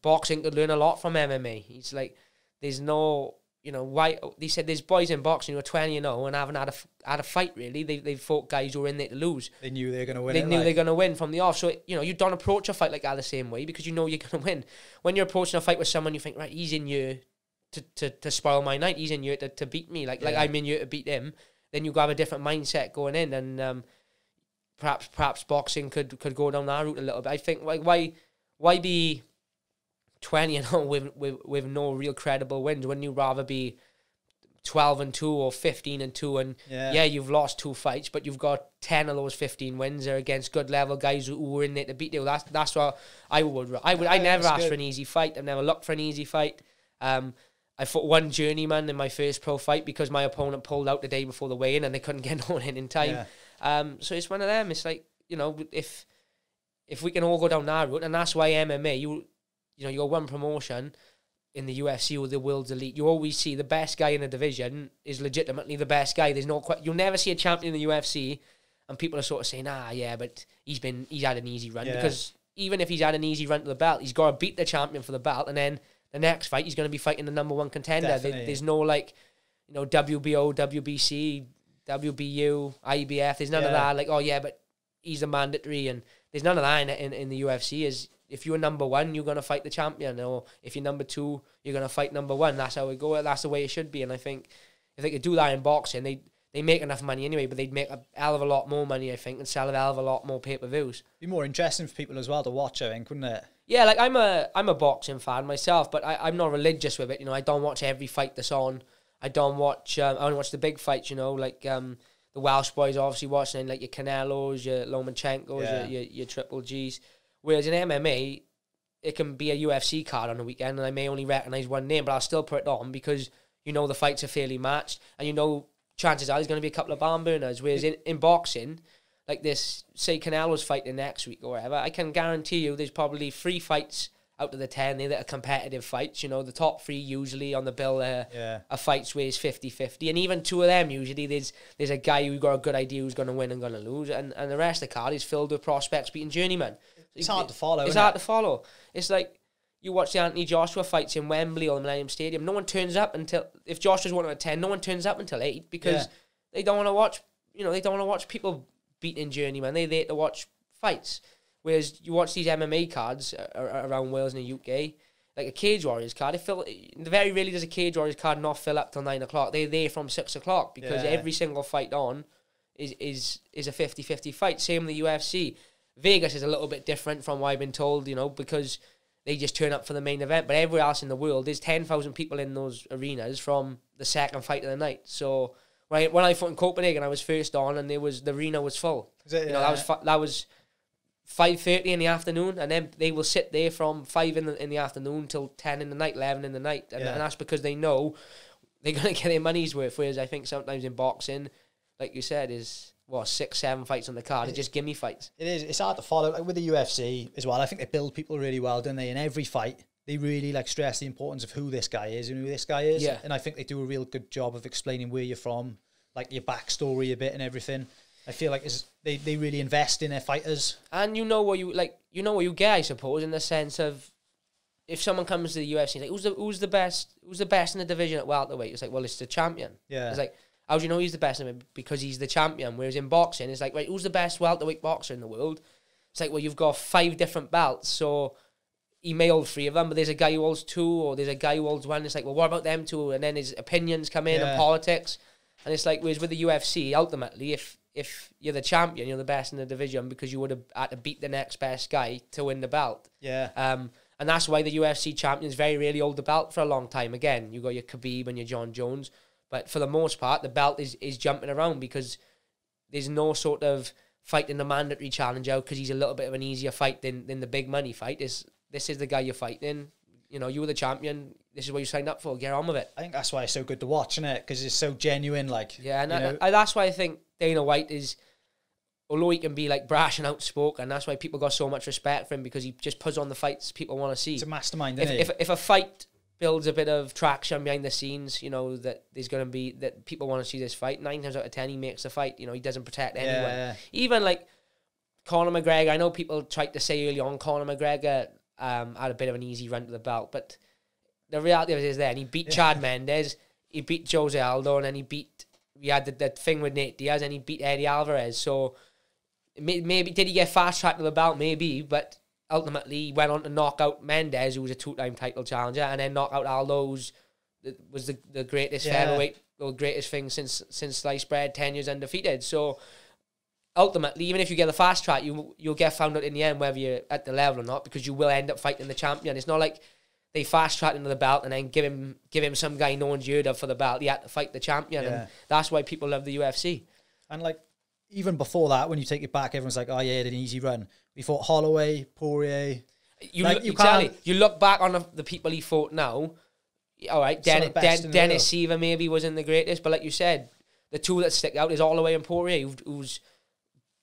boxing could learn a lot from MMA. He's like, there's no you know why He said there's boys in boxing who are 20 and 0 and haven't had a had a fight really. They they fought guys who were in there to lose they knew they were going to win. they knew like. they're going to win from the off. So, you know, you don't approach a fight like that the same way because you know you're going to win. When you're approaching a fight with someone, you think, right, he's in here to, to, to spoil my night. He's in here to, to beat me. Like, like I'm in here to beat him. Then you have a different mindset going in. And um, perhaps perhaps boxing could, could go down that route a little bit. I think, like, why why be 20 and <laughs> 0 with, with, with no real credible wins? Wouldn't you rather be 12 and 2 or 15 and 2 and Yeah. yeah, you've lost two fights, but you've got 10 of those 15 wins are against good level guys who, who were in there to beat you. That's that's what I would I would I never asked good. for an easy fight. I've never looked for an easy fight. Um I fought one journeyman in my first pro fight because my opponent pulled out the day before the weigh-in and they couldn't <laughs> get on in in time. Yeah. Um, so it's one of them. It's like you know, if if we can all go down that route, and that's why MMA, you you know, you're one promotion in the UFC or the world's elite. You always see the best guy in a division is legitimately the best guy. There's no que- you'll never see a champion in the UFC, and people are sort of saying, ah, yeah, but he's been he's had an easy run Yeah. because even if he's had an easy run to the belt, he's got to beat the champion for the belt, and then the next fight he's going to be fighting the number one contender. There- there's no like, you know, WBO, WBC, WBU, IBF. There's none of that. Like, oh yeah, but he's a mandatory, and there's none of that in, in, in the UFC. Is if you're number one, you're gonna fight the champion, or if you're number two, you're gonna fight number one. That's how it go. That's the way it should be. And I think if they could do that in boxing, they they make enough money anyway, but they'd make a hell of a lot more money, I think, and sell a hell of a lot more pay per views. Be more interesting for people as well to watch, I think, wouldn't it? Yeah, like I'm a I'm a boxing fan myself, but I, I'm not religious with it. You know, I don't watch every fight that's on. I don't watch. Um, I only watch the big fights. You know, like um, the Welsh boys obviously watching, like your Canelos, your Lomachenkos, Yeah. your, your your Triple Gs. Whereas in MMA, it can be a UFC card on the weekend, and I may only recognize one name, but I'll still put it on because you know the fights are fairly matched, and you know chances are there's going to be a couple of barn burners. Whereas in, in boxing, like this, say Canelo's fighting next week or whatever, I can guarantee you there's probably three fights out of the ten there that are competitive fights. You know, the top three usually on the bill uh, Yeah. are fights where it's 50-50. and even two of them usually there's there's a guy who's got a good idea who's going to win and going to lose, and and the rest of the card is filled with prospects beating journeyman. It's hard to follow, It's hard it? to follow. It's like you watch the Anthony Joshua fights in Wembley or the Millennium Stadium. No one turns up until if Joshua's one out of ten, no one turns up until eight because Yeah. they don't want to watch. You know, they don't want to watch people beating journeyman. They're there to watch fights. Whereas you watch these MMA cards uh, around Wales and the UK, like a Cage Warriors card, it fill very rarely does a Cage Warriors card not fill up till nine o'clock. They're there from six o'clock because Yeah. every single fight on is is is a 50-50 fight. Same with the UFC. Vegas is a little bit different from what I've been told, you know, because they just turn up for the main event. But everywhere else in the world, there's ten thousand people in those arenas from the second fight of the night. So when I, when I fought in Copenhagen, I was first on, and there was the arena was full. Is it, You know, that was that was five thirty in the afternoon, and then they will sit there from five in the in the afternoon till ten in the night, eleven in the night, and, Yeah. and that's because they know they're <laughs> gonna get their money's worth. Whereas I think sometimes in boxing, like you said, is what six, seven fights on the card. It's just gimme fights. It is. It's hard to follow. Like with the UFC as well. I think they build people really well, don't they? In every fight, they really like stress the importance of who this guy is and who this guy is. Yeah. And I think they do a real good job of explaining where you're from, like your backstory a bit and everything. I feel like it's, they they really invest in their fighters. and you know what you like. You know what you get, I suppose, in the sense of if someone comes to the UFC, like who's the who's the best, who's the best in the division at welterweight? It's like, well, it's the champion. Yeah. It's like, how do you know he's the best? Because he's the champion. Whereas in boxing, it's like, right, who's the best welterweight boxer in the world? It's like, well, you've got five different belts, so he may hold three of them, but there's a guy who holds two, or there's a guy who holds one. It's like, well, what about them two? And then his opinions come in Yeah. and politics, and it's like, whereas with the UFC, ultimately, if if you're the champion, you're the best in the division because you would have had to beat the next best guy to win the belt. Yeah. Um, and that's why the UFC champions very rarely hold the belt for a long time. Again, you got your Khabib and your Jon Jones, but for the most part, the belt is, is jumping around because there's no sort of fighting the mandatory challenger because he's a little bit of an easier fight than, than the big money fight. This this is the guy you're fighting. You know, you were the champion. This is what you signed up for. Get on with it. I think that's why it's so good to watch, isn't it? Because it's so genuine. Like Yeah, and I, I, that's why I think Dana White is, although he can be like brash and outspoken, and that's why people got so much respect for him because he just puts on the fights people want to see. it's a mastermind, if, isn't if it? if a fight builds a bit of traction behind the scenes, you know that there's going to be that people want to see this fight. Nine times out of ten, he makes the fight. You know, he doesn't protect anyone. Yeah. Even like Conor McGregor, I know people tried to say early on Conor McGregor um, had a bit of an easy run to the belt, but the reality of it is then he beat Chad Mendes, he beat Jose Aldo, and then he beat. We had the, the thing with Nate Diaz, and he beat Eddie Alvarez. So may- maybe did he get fast tracked to the belt? Maybe, but ultimately he went on to knock out Mendes, who was a two time title challenger, and then knock out Aldo, who's was the, the greatest Yeah. featherweight, or greatest thing since since sliced bread, ten years undefeated. So ultimately, even if you get the fast track, you you'll get found out in the end whether you're at the level or not, because you will end up fighting the champion. It's not like they fast tracked into the belt and then give him give him some guy no one's heard of for the belt. He had to fight the champion, Yeah. and that's why people love the UFC. And like even before that, when you take it back, everyone's like, "Oh yeah, he had an easy run." We fought Holloway, Poirier. You Like, look, you exactly. You look back on the, the people he fought now. All right, Den- Den- Dennis. Siver maybe wasn't the greatest, but like you said, the two that stick out is Holloway and Poirier, who's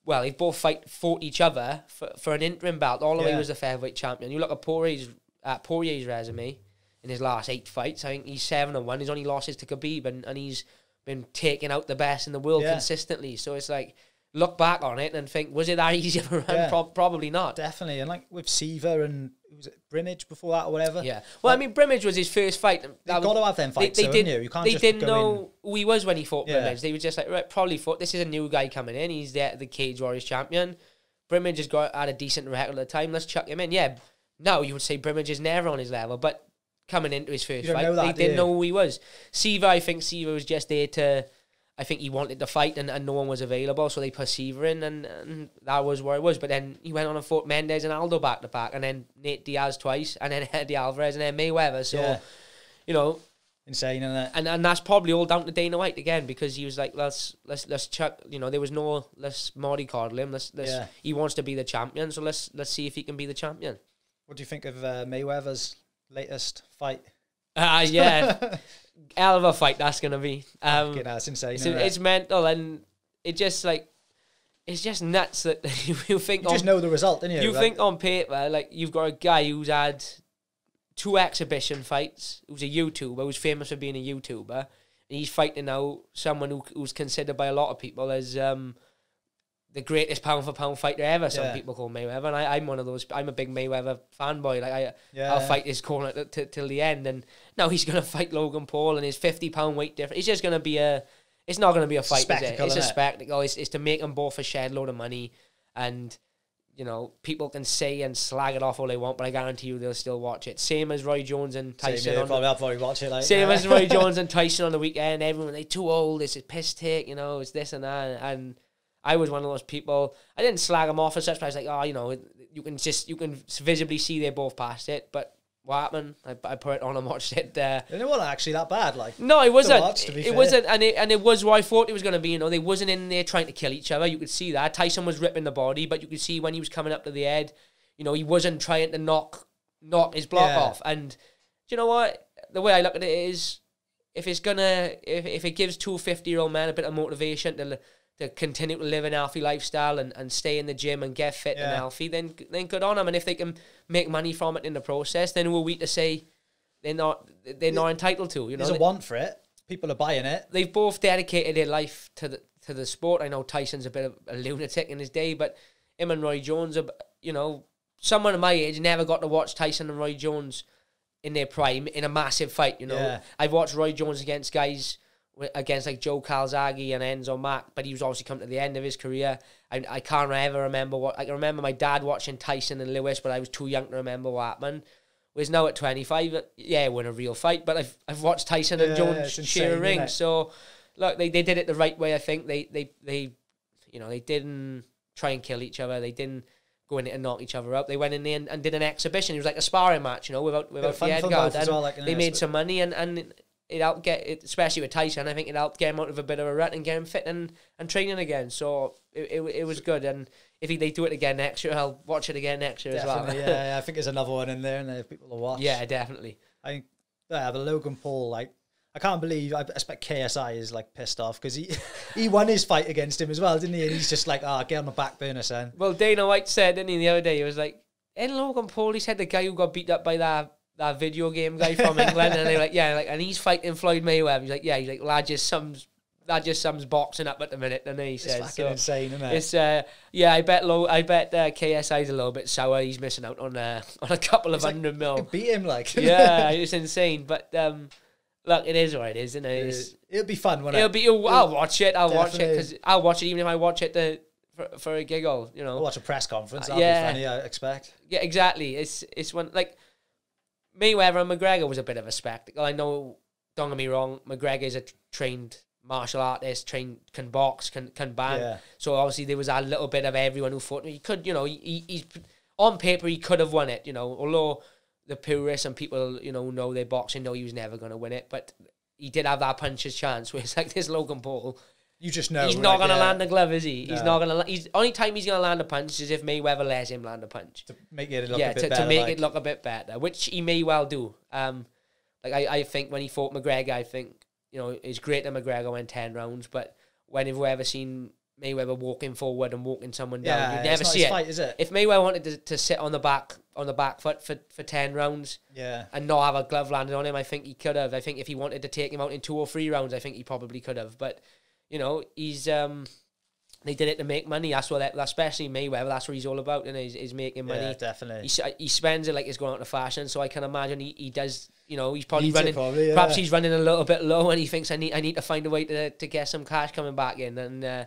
well, they both fight fought each other for, for an interim belt. Holloway Yeah. was the featherweight champion. You look at Poirier's uh, Poirier's resume in his last eight fights. I think he's seven and one. He's only losses to Khabib, and, and he's been taking out the best in the world Yeah. consistently. So it's like look back on it and think, was it that <laughs> easy of a run? Yeah. Prob- probably not. Definitely, and like with Siver and was it Brimage before that or whatever. Yeah. Well, I mean, Brimage was his first fight. and that You've was- got to have them fights, though, haven't you? You can't they just didn't know who he was when he fought Yeah. Brimage. They were just like, right, probably thought this is a new guy coming in. He's the the Cage Warriors champion. Brimage has got had a decent record at the time. Let's chuck him in. Yeah. Now you would say Brimage is never on his level, but coming into his first fight, that, they didn't you? know who he was. Siver, I think Siver was just there to. I think he wanted to fight and, and no one was available, so they put Siver in, and, and that was where it was. But then he went on and fought Mendes and Aldo back to back, and then Nate Diaz twice, and then <laughs> Eddie Alvarez, and then Mayweather. So, Yeah. you know, insane, isn't it? and and that's probably all down to Dana White again because he was like, let's let's let's chuck. You know, there was no let's Marty coddle him. Let's let's. Yeah. He wants to be the champion, so let's let's see if he can be the champion. What do you think of uh, Mayweather's latest fight? Ah, <laughs> yeah, hell of a fight that's gonna be. Um, hell, it's insane. it's, it's mental and it just like it's just nuts that <laughs> you think you on just know the result, don't you? you Like, think on paper, like you've got a guy who's had two exhibition fights, who's a YouTuber, who's famous for being a YouTuber, and he's fighting now someone who, who's considered by a lot of people as um, the greatest pound for pound fighter ever. Some Yeah. people call Mayweather, and I, I'm one of those. I'm a big Mayweather fanboy. Like I, Yeah. I'll fight his corner t- t- till the end. And now he's <laughs> gonna fight Logan Paul, and his 50 pound weight difference. It's just gonna be a. It's not gonna be a a fight. is it? spectacle, It's a spectacle. It's, it's to make them both a shed load of money, and you know, people can say and slag it off all they want, but I guarantee you they'll still watch it. Same as Roy Jones and Tyson. here, on the, probably, I'll probably watch it. Like, same as Roy <laughs> Jones and Tyson on the weekend. Everyone they too old. It's a piss take. You know, it's this and that. And I was one of those people. I didn't slag them off as such, but I was like, oh, you know, you can just you can visibly see they're both past it. But what happened. I, I put it on and watched it. Uh, And it wasn't actually that bad. Like no, it wasn't. watch, it fair. wasn't, and it and it was what I thought it was going to be. You know, they wasn't in there trying to kill each other. You could see that Tyson was ripping the body, but you could see when he was coming up to the head, you know, he wasn't trying to knock knock his block Yeah. off. And do you know what? The way I look at it is, if it's gonna, if, if it gives two 50 year old men a bit of motivation to to continue to live an healthy lifestyle and, and stay in the gym and get fit and Yeah. healthy, then then good on them. And if they can make money from it in the process, then who are we to say they're not they're not entitled to? You know, there's a want for it. People are buying it. they've both dedicated their life to the to the sport. I know Tyson's a bit of a lunatic in his day, but him and Roy Jones, are, you know, someone of my age never got to watch Tyson and Roy Jones in their prime in a massive fight. You know, Yeah. I've watched Roy Jones against guys against like Joe Calzaghe and Enzo Mack, but he was obviously come to the end of his career. I, I can't ever remember what I can remember my dad watching Tyson and Lewis, but I was too young to remember what happened. Whereas now at twenty five, yeah, it won a real fight. But I've I've watched Tyson and Yeah, Jones share a ring, so look, they, they did it the right way. I think they they they, you know, they didn't try and kill each other. They didn't go in and knock each other up. They went in there and, and did an exhibition. It was like a sparring match, you know, without without the head guard. both as And well, like, they made some money and and it helped get it, especially with Tyson. I think it helped get him out of a bit of a rut and get him fit and, and training again. So it, it, it was good. And if he, they do it again next year, I'll watch it again next year Definitely, as well. yeah, yeah. I think there's another one in there, and there people will watch. yeah, definitely. I think yeah, the Logan Paul, like I can't believe I expect KSI is like pissed off because he <laughs> he won his fight against him as well, didn't he? And he's just like, ah, get on the back burner, son. Well, Dana White said, didn't he, the other day? He was like, and Logan Paul, he said the guy who got beat up by that that video game guy from England, and they're like, yeah, like, and he's fighting Floyd Mayweather. He's like, yeah, he's like, that just sums that just sums boxing up at the minute, and then he It's says, fucking so insane, isn't it? it's uh, yeah, I bet low, I bet uh, KSI's a little bit sour. He's missing out on uh, <laughs> on a couple of It's like, hundred mil. Beat him like yeah, <laughs> it's insane, but um, look, it is what it is, isn't it? It's, It'll be fun when It'll be. It'll, I'll watch it. I'll watch it because I'll watch it even if I watch it the, for, for a giggle. You know. watch a press conference. Uh, That'll yeah. be funny. I expect. Yeah, exactly. It's it's when like Mayweather and McGregor was a bit of a spectacle. I know. Don't get me wrong. McGregor is a trained martial artist, trained can box, can can bang. Yeah. So obviously there was a little bit of everyone who thought he could. You know, he, he he's on paper he could have won it. You know, although the purists and people you know who know their boxing know he was never going to win it, but. He did have that puncher's chance, <laughs> where it's like this Logan Paul. You just know he's not like, gonna yeah, land a glove, is he? He's No. not gonna. la- He's only time he's gonna land a punch is if Mayweather lets him land a punch to make it look yeah, a bit to, better. to make like. it look a bit better, which he may well do. Um, like I, I think when he fought McGregor, I think you know it's great that McGregor went ten rounds, but when have we ever seen Mayweather walking forward and walking someone down? Yeah, you it's never see it. fight, is it? If Mayweather wanted to, to sit on the back on the back foot for, for ten rounds yeah. and not have a glove landed on him, I think he could have. I think if he wanted to take him out in two or three rounds, I think he probably could have. But you know, he's um, they did it to make money. That's what, that, especially Mayweather. That's what he's all about, and he's, he's making money Yeah, definitely. he, he spends it like it's going out of fashion. So I can imagine he, he does. You know, he's probably Needs running. probably, yeah. Perhaps he's running a little bit low, and he thinks I need I need to find a way to to get some cash coming back in. And uh,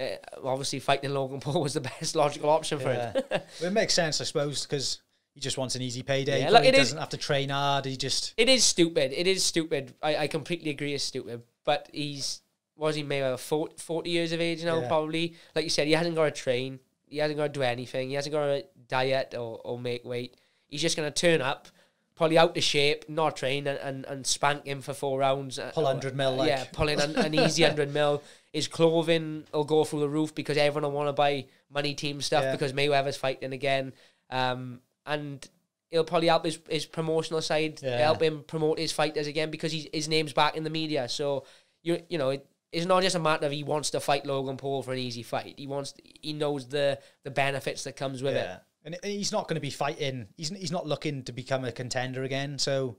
uh, obviously, fighting Logan Paul <laughs> was the best logical option for Yeah. him. <laughs> Well, it makes sense, I suppose, because he just wants an easy payday. Yeah, he it is- doesn't have to train hard. He just it is stupid. It is stupid. I, I completely agree. It's stupid. But he's was he maybe 40, 40 years of age now? Yeah. Probably. Like you said, he hasn't got to train. He hasn't got to do anything. He hasn't got to diet or, or make weight. He's just going to turn up, probably out of shape, not train, and, and, and spank him for four rounds. Pull Uh, 100 mil, like. Yeah, pulling an, an easy <laughs> 100 mil. His clothing will go through the roof because everyone will want to buy money team stuff Yeah. because Mayweather's fighting again. Um, and it'll probably help his, his promotional side, Yeah. help him promote his fighters again because he's, his name's back in the media. So, you you know, it, it's not just a matter of he wants to fight Logan Paul for an easy fight. He wants he knows the the benefits that comes with yeah. it. And he's not going to be fighting. He's he's not looking to become a contender again. So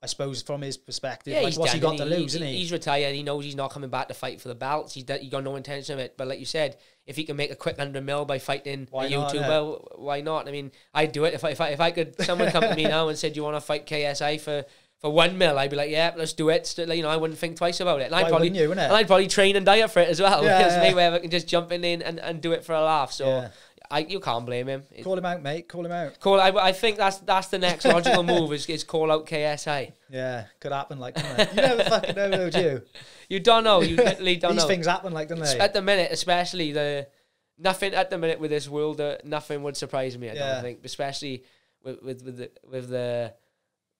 I suppose from his perspective, Yeah, like, he's what's he got to lose, isn't he? He's retired. He knows he's not coming back to fight for the belts. He's he got no intention of it. But like you said, if he can make a quick hundred mil by fighting Why a not, YouTuber, why not? I mean, I'd do it if I if I, if I could. Someone come to me <laughs> now and said, "You want to fight KSI for?" For one mil, I'd be like, "Yeah, let's do it." Still, you know, I wouldn't think twice about it, and I'd Why probably, wouldn't you, and I'd probably train and diet for it as well. <laughs> Yeah, because yeah. Mayweather can just jump in and, and, do it for a laugh. So, Yeah. I you can't blame him. Call him out, mate. Call him out. Call, I, I think that's that's the next logical <laughs> move is, is call out KSI. Yeah, could happen like? You never fucking know, would you? <laughs> You don't know. You literally don't These know. These things happen like, don't they? at the minute, especially the nothing at the minute with this world, uh, nothing would surprise me. I Yeah. don't think, especially with with with the, with the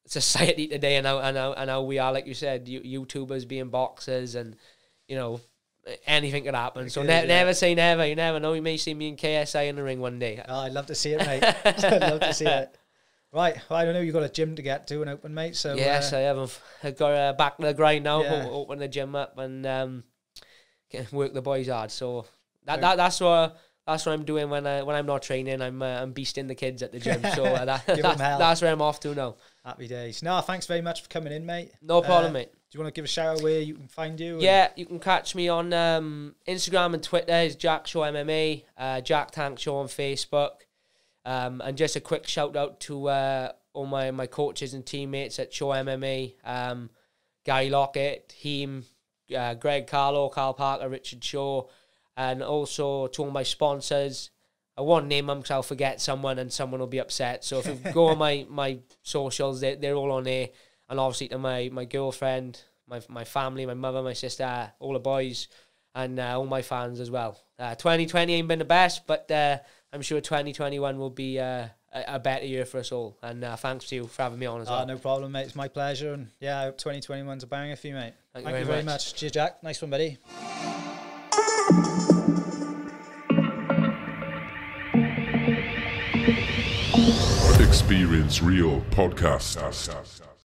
society today and how and how, and how we are, like you said, you, YouTubers being boxers and you know anything could happen. So could, ne- yeah. never say never. You never know. You may see me in KSI in the ring one day. Oh, I'd love to see it, mate. <laughs> I'd love to see it. Right, well, I don't know. You've got a gym to get to and open, mate. So yes, uh, I have. I've got uh, back to the grind now. Yeah. Open the gym up and um, get, work the boys hard. So that, that that's what that's what I'm doing when I when I'm not training. I'm uh, I'm beasting the kids at the gym. So uh, that, <laughs> Give 'em that's, hell. that's where I'm off to now. Happy days. No, thanks very much for coming in, mate. No problem, Uh, mate. Do you want to give a shout out where you can find you? Yeah, you can catch me on um, Instagram and Twitter. Is Jack Shore MMA, uh, Jack Tank Shore on Facebook, um, and just a quick shout out to uh, all my, my coaches and teammates at Shore MMA, um, Gary Lockett, Heem, uh, Greg Carlo, Carl Parker, Richard Shaw, and also to all my sponsors. I won't name them because I'll forget someone and someone will be upset. So if you go on my, <laughs> my socials, they're, they're all on there. And obviously to my, my girlfriend, my my family, my mother, my sister, all the boys, and uh, all my fans as well. Uh, 2020 ain't been the best, but uh, I'm sure 2021 will be uh, a, a better year for us all. And uh, thanks to you for having me on as Ah, well. no problem, mate. It's my pleasure. And yeah, I hope 2021's a banger for you, mate. Thank Thank, you you very very much. much. Cheers, Jack. Nice one, buddy. Experience Real Podcast.